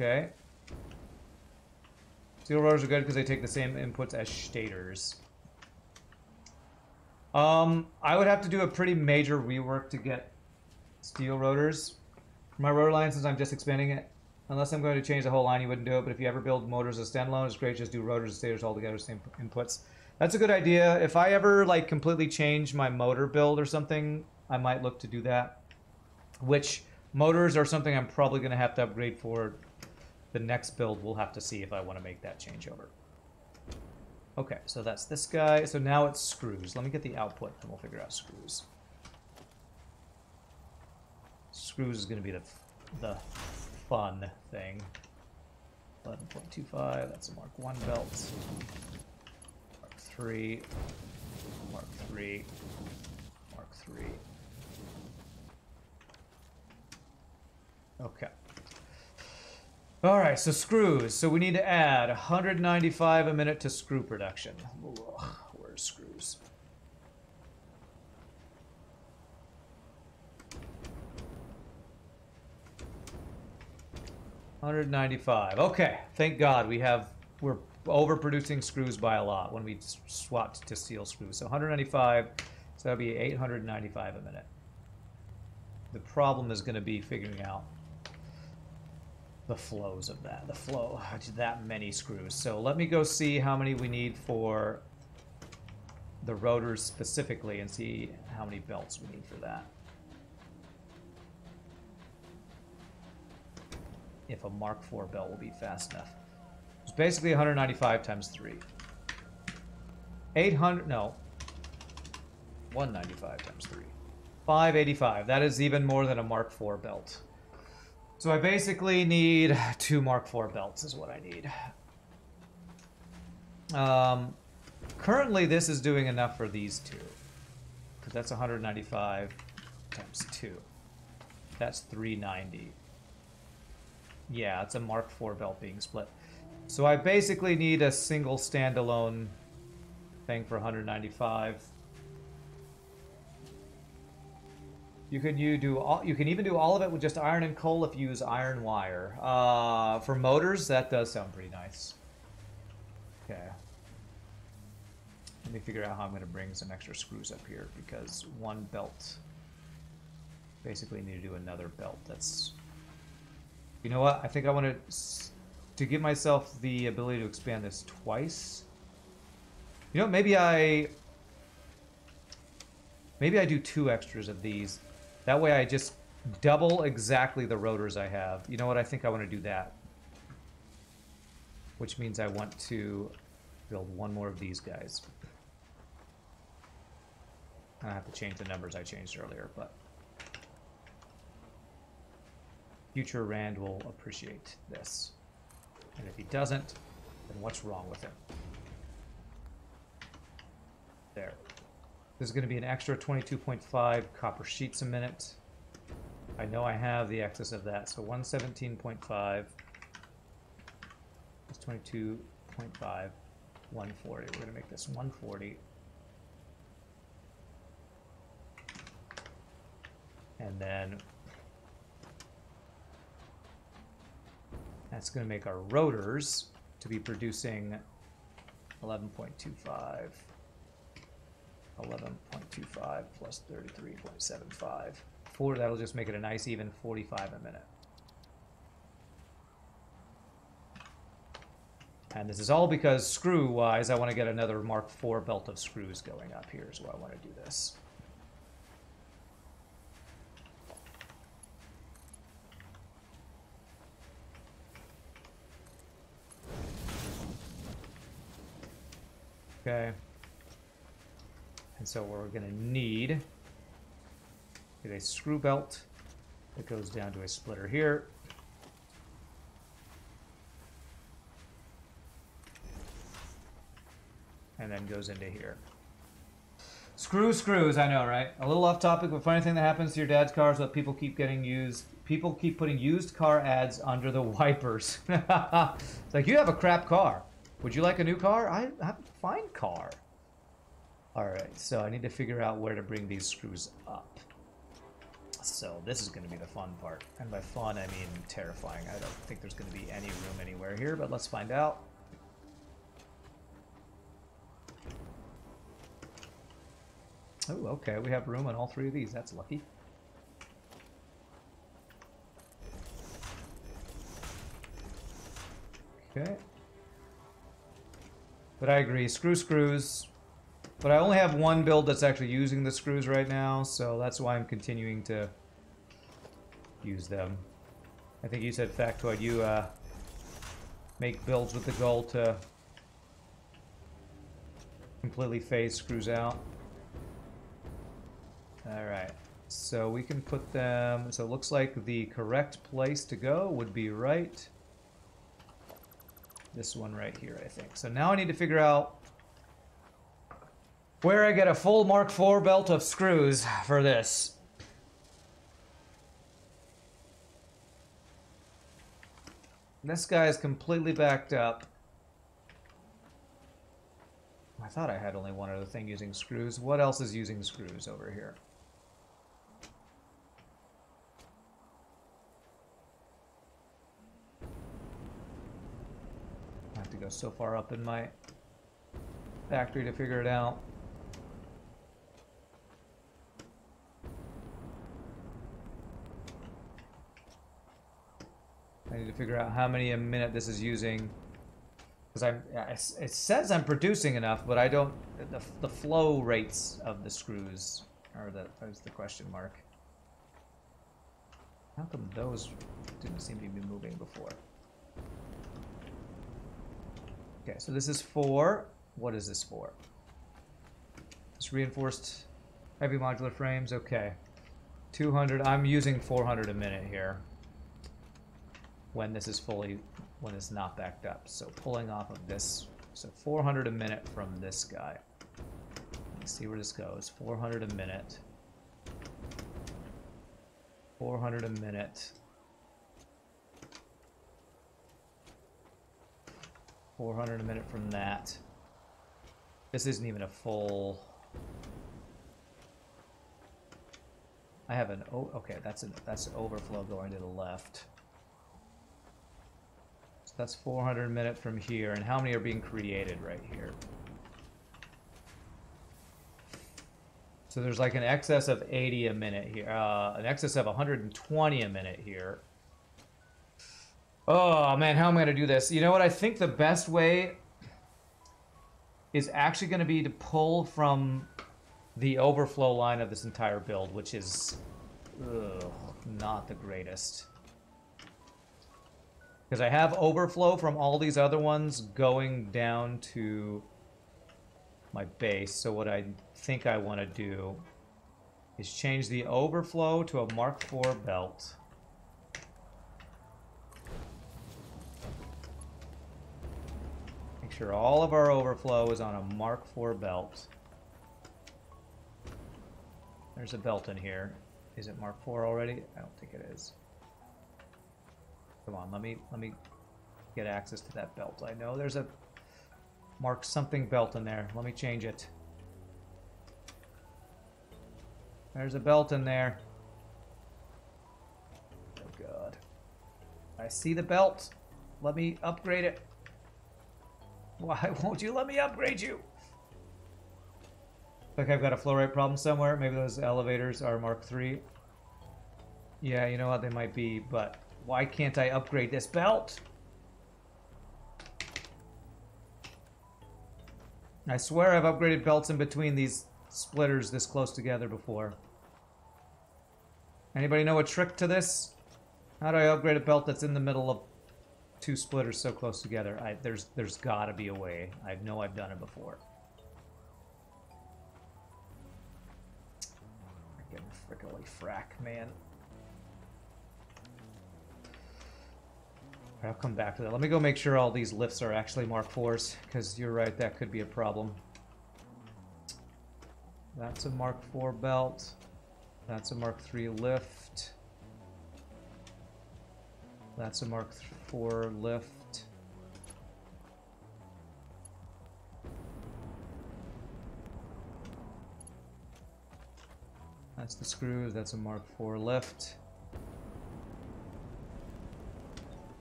Okay. Steel rotors are good because they take the same inputs as stators. Um, I would have to do a pretty major rework to get steel rotors. For my rotor line, since I'm just expanding it, unless I'm going to change the whole line, you wouldn't do it. But if you ever build motors as standalone, it's great. Just do rotors and stators all together, same inputs. That's a good idea. If I ever like completely change my motor build or something, I might look to do that. Which motors are something I'm probably going to have to upgrade for the next build, we'll have to see if I want to make that changeover. Okay, so that's this guy. So now it's screws. Let me get the output and we'll figure out screws. Screws is going to be the, the fun thing. 11.25, that's a Mark 1 belt. Mark 3, Mark 3, Mark 3. Okay. All right, so screws. So we need to add 195 a minute to screw production. Ugh, where's screws? Hundred ninety-five. Okay, thank God we have we're overproducing screws by a lot when we swapped to steel screws. So 195, so that'll be 895 a minute. The problem is going to be figuring out the flows of that, the flow, that many screws. So let me go see how many we need for the rotors specifically and see how many belts we need for that. if a Mark IV belt will be fast enough. It's basically 195 times 3. 800, no. 195 times 3. 585. That is even more than a Mark IV belt. So I basically need two Mark IV belts is what I need. Um, currently, this is doing enough for these two. Because that's 195 times 2. That's 390. Yeah, it's a Mark IV belt being split. So I basically need a single standalone thing for 195. You can you do all, you can even do all of it with just iron and coal if you use iron wire. Uh, for motors, that does sound pretty nice. Okay. Let me figure out how I'm going to bring some extra screws up here because one belt. Basically, need to do another belt. That's. You know what? I think I want to to give myself the ability to expand this twice. You know, maybe I maybe I do two extras of these that way I just double exactly the rotors I have. You know what? I think I want to do that. Which means I want to build one more of these guys. I have to change the numbers I changed earlier, but future Rand will appreciate this. And if he doesn't, then what's wrong with him? There. There's going to be an extra 22.5 copper sheets a minute. I know I have the excess of that, so 117.5 is 22.5, 140. We're going to make this 140. And then that's going to make our rotors to be producing 11.25. 11.25 plus 33.75. Four, that'll just make it a nice even 45 a minute. And this is all because screw-wise, I want to get another Mark IV belt of screws going up here is why I want to do this. Okay. And so we're going to need a screw belt that goes down to a splitter here. And then goes into here. Screw screws, I know, right? A little off topic, but funny thing that happens to your dad's car is that people keep getting used. People keep putting used car ads under the wipers. it's like, you have a crap car. Would you like a new car? I have a fine car. Alright, so I need to figure out where to bring these screws up. So this is going to be the fun part. And by fun, I mean terrifying. I don't think there's going to be any room anywhere here, but let's find out. Oh, okay, we have room on all three of these. That's lucky. Okay. But I agree, screw screws, but I only have one build that's actually using the screws right now, so that's why I'm continuing to use them. I think you said, Factoid, you uh, make builds with the goal to completely phase screws out. Alright, so we can put them... So it looks like the correct place to go would be right... This one right here, I think. So now I need to figure out where I get a full Mark IV belt of screws for this. This guy is completely backed up. I thought I had only one other thing using screws. What else is using screws over here? I have to go so far up in my factory to figure it out. I need to figure out how many a minute this is using. Because I'm, it says I'm producing enough, but I don't, the, the flow rates of the screws are the, is the question mark. How come those didn't seem to be moving before? Okay, so this is four. What is this for? It's reinforced heavy modular frames. Okay. 200. I'm using 400 a minute here. When this is fully, when it's not backed up. So pulling off of this. So 400 a minute from this guy. Let's see where this goes. 400 a minute. 400 a minute. 400 a minute from that. This isn't even a full... I have an... Oh, okay, that's an, that's an overflow going to the left. That's 400 a minute from here. And how many are being created right here? So there's like an excess of 80 a minute here, uh, an excess of 120 a minute here. Oh man, how am I gonna do this? You know what? I think the best way is actually gonna be to pull from the overflow line of this entire build, which is ugh, not the greatest. Because I have overflow from all these other ones going down to my base. So what I think I want to do is change the overflow to a Mark IV belt. Make sure all of our overflow is on a Mark IV belt. There's a belt in here. Is it Mark IV already? I don't think it is. Come on, let me let me get access to that belt. I know there's a Mark something belt in there. Let me change it. There's a belt in there. Oh god. I see the belt. Let me upgrade it. Why won't you let me upgrade you? Like I've got a flow rate problem somewhere. Maybe those elevators are Mark 3. Yeah, you know what? They might be, but why can't I upgrade this belt? I swear I've upgraded belts in between these splitters this close together before. Anybody know a trick to this? How do I upgrade a belt that's in the middle of two splitters so close together? I, there's there's gotta be a way. I know I've done it before. Freaking frack, man. I'll come back to that. Let me go make sure all these lifts are actually Mark IVs, because you're right, that could be a problem. That's a Mark IV belt. That's a Mark III lift. That's a Mark IV lift. That's the screws. That's a Mark IV lift.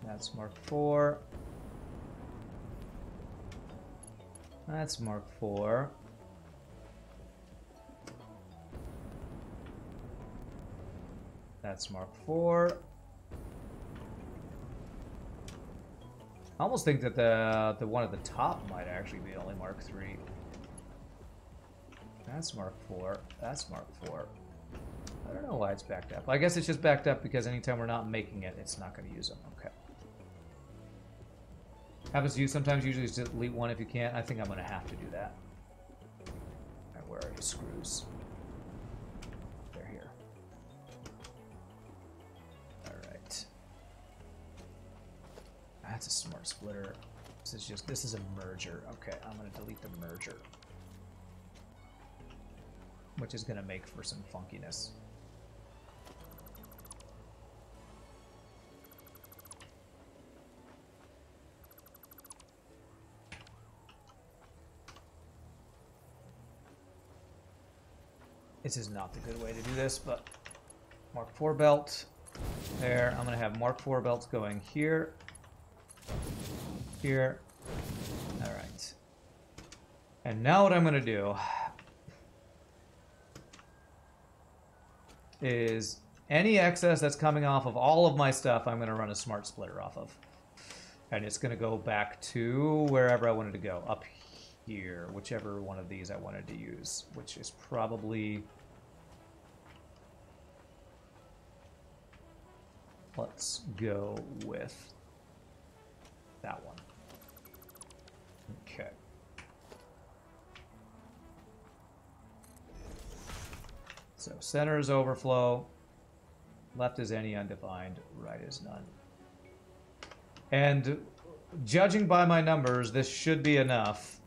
That's Mark 4. That's Mark 4. That's Mark 4. I almost think that the the one at the top might actually be only Mark 3. That's Mark 4. That's Mark 4. I don't know why it's backed up. I guess it's just backed up because anytime we're not making it, it's not going to use them. Okay. Happens to you sometimes. Usually just delete one if you can't. I think I'm going to have to do that. And where are the screws? They're here. Alright. That's a smart splitter. This is just, this is a merger. Okay, I'm going to delete the merger. Which is going to make for some funkiness. This is not the good way to do this, but Mark IV belt there. I'm going to have Mark IV belts going here, here. All right. And now what I'm going to do is any excess that's coming off of all of my stuff, I'm going to run a smart splitter off of. And it's going to go back to wherever I wanted to go, up here, whichever one of these I wanted to use, which is probably let's go with that one. Okay. So center is overflow, left is any undefined, right is none. And judging by my numbers, this should be enough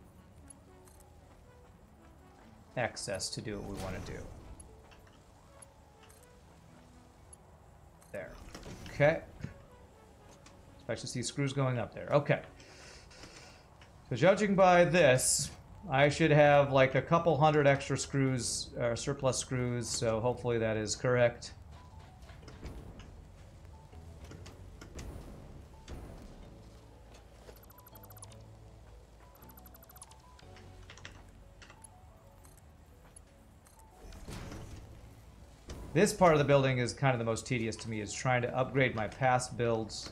excess to do what we want to do. There. Okay. Especially see screws going up there. Okay. So judging by this, I should have like a couple hundred extra screws, or surplus screws, so hopefully that is correct. This part of the building is kind of the most tedious to me, is trying to upgrade my past builds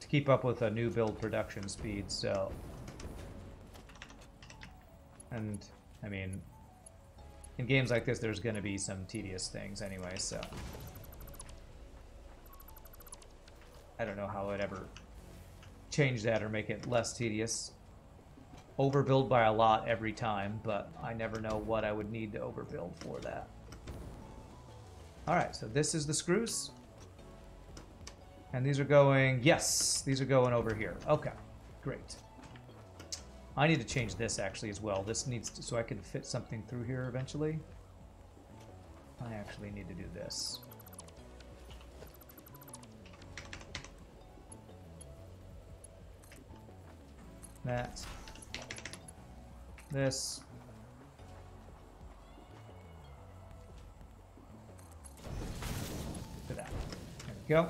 to keep up with a new build production speed, so... And, I mean, in games like this, there's going to be some tedious things anyway, so... I don't know how I'd ever change that or make it less tedious overbuild by a lot every time, but I never know what I would need to overbuild for that. Alright, so this is the screws. And these are going, yes, these are going over here. Okay, great. I need to change this actually as well. This needs to, so I can fit something through here eventually. I actually need to do this. That this. To that. There we go.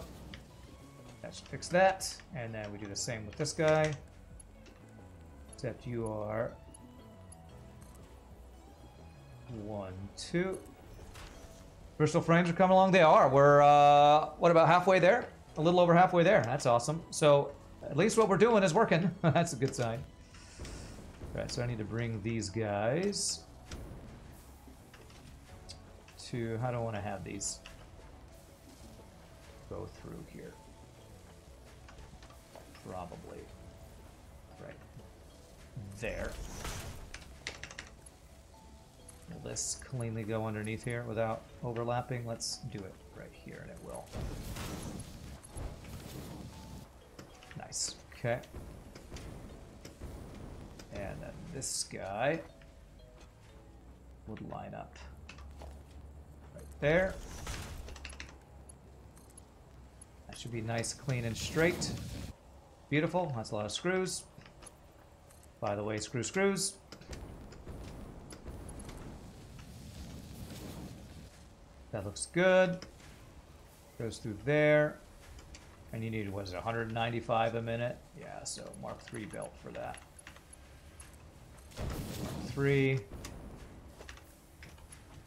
That should fix that. And then we do the same with this guy. Except you are one, two. Crystal frames are coming along. They are. We're, uh, what, about halfway there? A little over halfway there. That's awesome. So, at least what we're doing is working. That's a good sign. Right, so I need to bring these guys to, I don't want to have these go through here? Probably right there. Will this cleanly go underneath here without overlapping? Let's do it right here and it will. Nice, okay. And then this guy would line up right there. That should be nice, clean, and straight. Beautiful. That's a lot of screws. By the way, screw screws. That looks good. Goes through there. And you need, was it 195 a minute? Yeah, so Mark 3 belt for that three.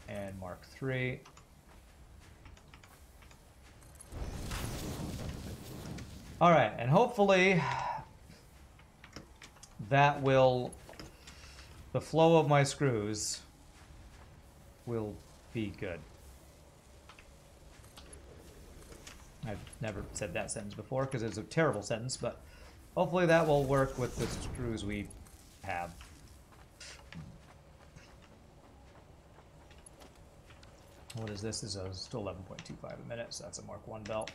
And mark three. All right, and hopefully that will, the flow of my screws will be good. I've never said that sentence before because it's a terrible sentence, but hopefully that will work with the screws we have. What is this? This is still 11.25 a minute, so that's a Mark 1 belt.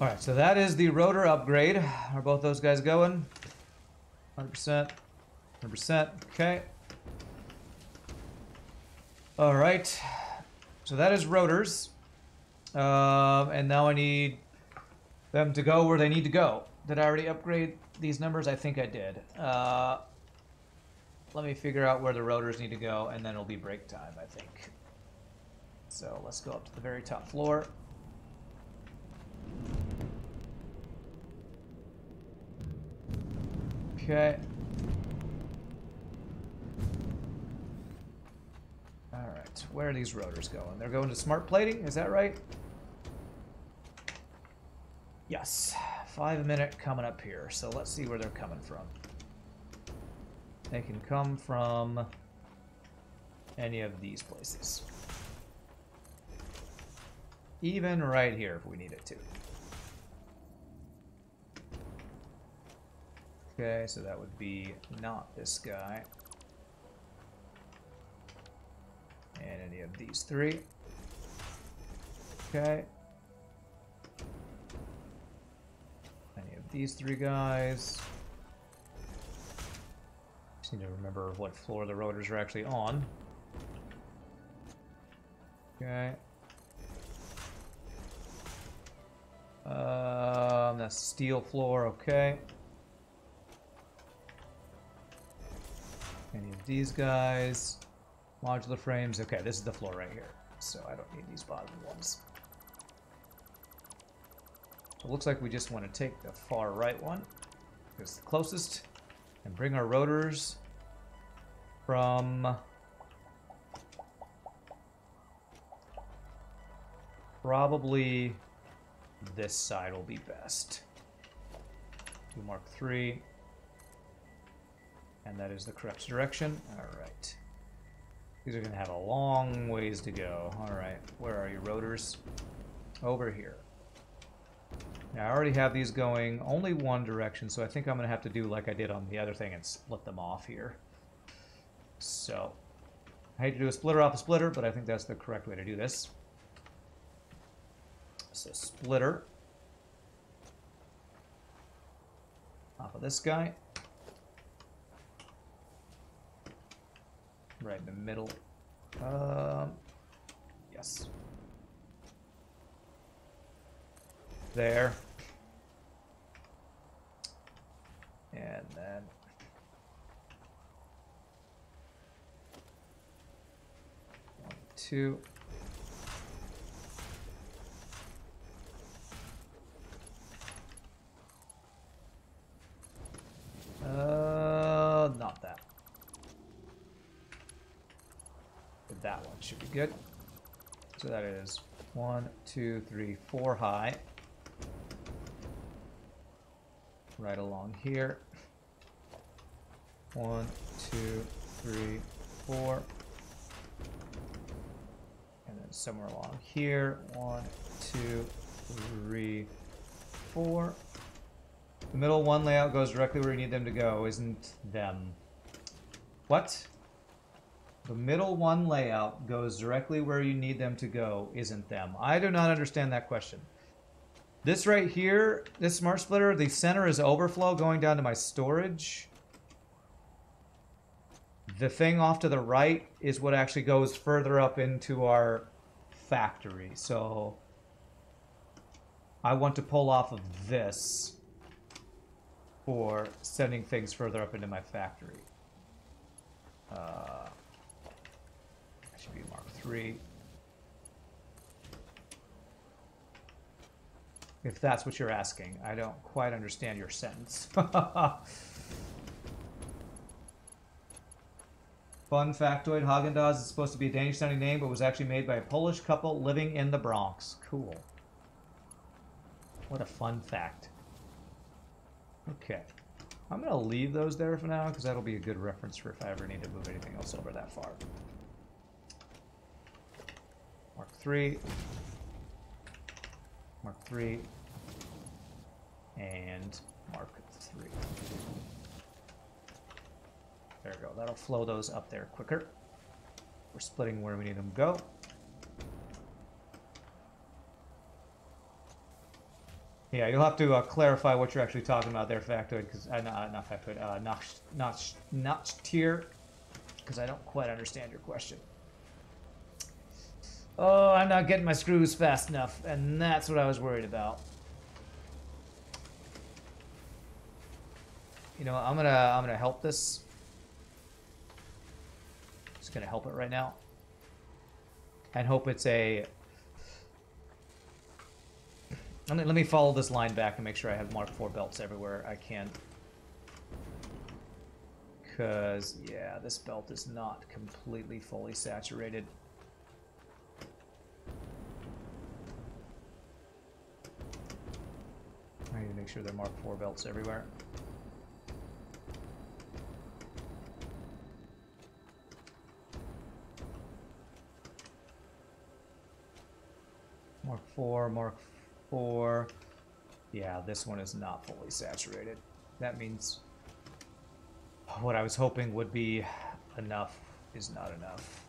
Alright, so that is the rotor upgrade. Are both those guys going? 100%. 100%. Okay. Alright. So that is rotors. Uh, and now I need them to go where they need to go. Did I already upgrade these numbers? I think I did. Uh, let me figure out where the rotors need to go, and then it'll be break time, I think. So let's go up to the very top floor. Okay. Alright, where are these rotors going? They're going to smart plating, is that right? Yes five minute coming up here, so let's see where they're coming from. They can come from any of these places. Even right here if we need it to. Okay, so that would be not this guy. And any of these three. Okay. These three guys. Just need to remember what floor the rotors are actually on. Okay. Um, that's steel floor, okay. Any of these guys. Modular frames. Okay, this is the floor right here. So I don't need these bottom ones. It looks like we just want to take the far right one. Because it's the closest. And bring our rotors from... Probably this side will be best. Do Mark 3. And that is the correct direction. Alright. These are going to have a long ways to go. Alright, where are you, rotors? Over here. Now, I already have these going only one direction, so I think I'm going to have to do like I did on the other thing and split them off here. So, I hate to do a splitter off a splitter, but I think that's the correct way to do this. So, splitter off of this guy. Right in the middle. Um, yes. There. And then... One, two... Uh, not that. that one should be good. So that is one, two, three, four high. Right along here. One, two, three, four. And then somewhere along here. One, two, three, four. The middle one layout goes directly where you need them to go, isn't them. What? The middle one layout goes directly where you need them to go, isn't them? I do not understand that question. This right here, this smart splitter, the center is overflow going down to my storage. The thing off to the right is what actually goes further up into our factory. So I want to pull off of this for sending things further up into my factory. Uh, should be Mark 3. If that's what you're asking. I don't quite understand your sentence. Fun factoid, Haagen-Dazs is supposed to be a Danish-sounding name, but was actually made by a Polish couple living in the Bronx. Cool. What a fun fact. Okay. I'm going to leave those there for now, because that'll be a good reference for if I ever need to move anything else over that far. Mark 3. Mark 3. And Mark 3. There we go. That'll flow those up there quicker. We're splitting where we need them to go. Yeah, you'll have to uh, clarify what you're actually talking about there, Factoid, because uh, not, not Factoid, uh, not not not tier, because I don't quite understand your question. Oh, I'm not getting my screws fast enough, and that's what I was worried about. You know, I'm gonna I'm gonna help this. Just gonna help it right now, and hope it's a. Let me, let me follow this line back and make sure I have Mark IV belts everywhere I can. Because, yeah, this belt is not completely fully saturated. I need to make sure they're marked four belts everywhere. Mark four, Mark four. Yeah, this one is not fully saturated. That means what I was hoping would be enough is not enough.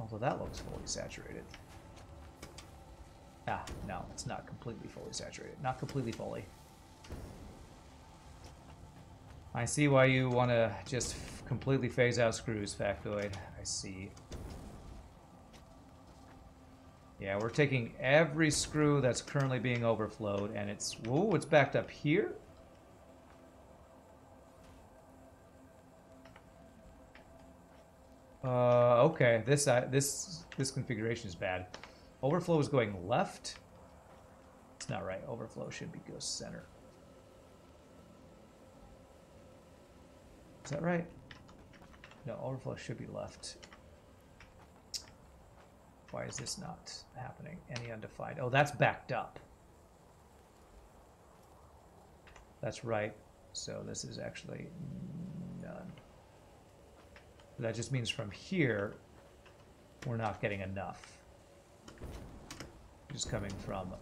Although that looks fully saturated. Ah, no, it's not completely fully saturated. Not completely fully. I see why you want to just completely phase out screws, Factoid. I see. Yeah, we're taking every screw that's currently being overflowed, and it's... Whoa, it's backed up here? Uh, okay, this, uh, this, this configuration is bad. Overflow is going left. It's not right. Overflow should be go center. Is that right? No, overflow should be left. Why is this not happening? Any undefined? Oh, that's backed up. That's right. So this is actually none. That just means from here, we're not getting enough. Just coming from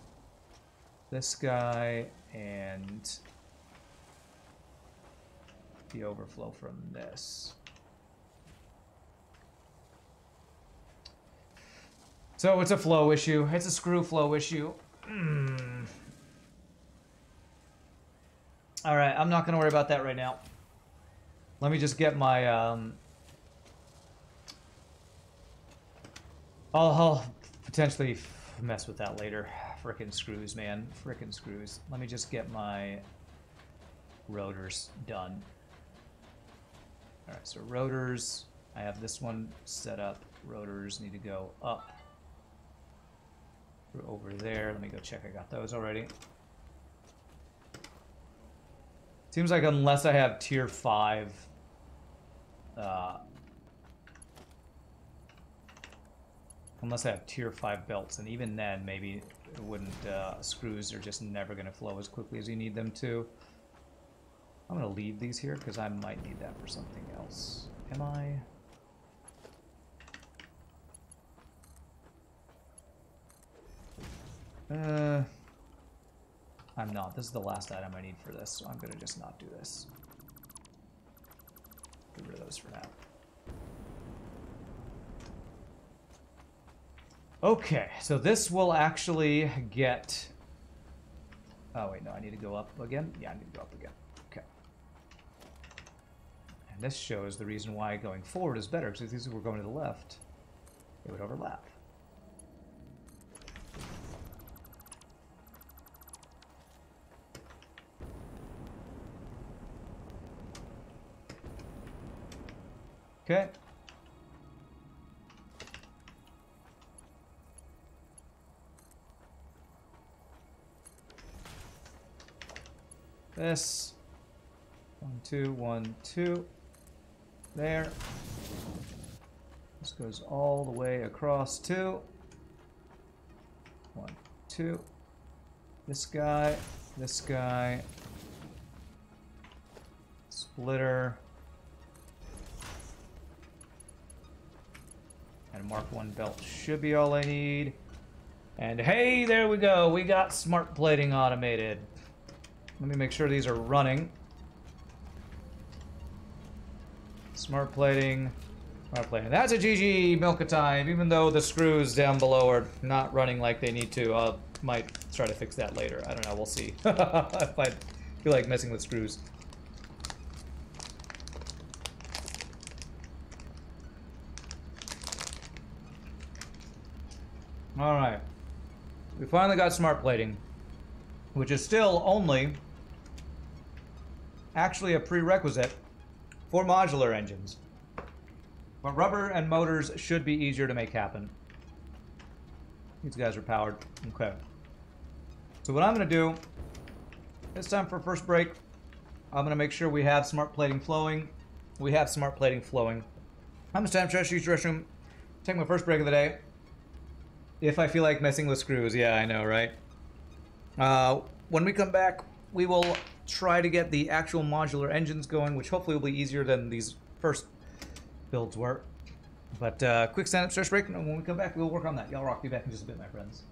this guy and the overflow from this. So it's a flow issue. It's a screw flow issue. Mm. All right, I'm not going to worry about that right now. Let me just get my um, I'll, I'll potentially mess with that later. Frickin' screws, man. Frickin' screws. Let me just get my rotors done. Alright, so rotors. I have this one set up. Rotors need to go up. Over there. Let me go check I got those already. Seems like unless I have tier 5 uh, Unless I have tier 5 belts, and even then, maybe it wouldn't, uh, screws are just never going to flow as quickly as you need them to. I'm going to leave these here, because I might need that for something else. Am I? Uh, I'm not. This is the last item I need for this, so I'm going to just not do this. Get rid of those for now. Okay, so this will actually get... Oh, wait, no, I need to go up again? Yeah, I need to go up again. Okay. And this shows the reason why going forward is better, because if these were going to the left, it would overlap. Okay. This. One, two, one, two. There. This goes all the way across two. One, two. This guy, this guy. Splitter. And Mark 1 belt should be all I need. And hey, there we go. We got smart plating automated. Let me make sure these are running. Smart plating. Smart plating. That's a GG milk of time, even though the screws down below are not running like they need to. I might try to fix that later. I don't know. We'll see. if I feel like messing with screws. Alright. We finally got smart plating. Which is still only actually a prerequisite for modular engines. But rubber and motors should be easier to make happen. These guys are powered. Okay. So what I'm going to do, it's time for first break. I'm going to make sure we have smart plating flowing. We have smart plating flowing. How much time should I use restroom? Take my first break of the day. If I feel like messing with screws, yeah, I know, right? Uh, when we come back, we will try to get the actual modular engines going, which hopefully will be easier than these first builds were. But uh, quick stand up, stretch break, and when we come back, we'll work on that. Y'all rock. Be back in just a bit, my friends.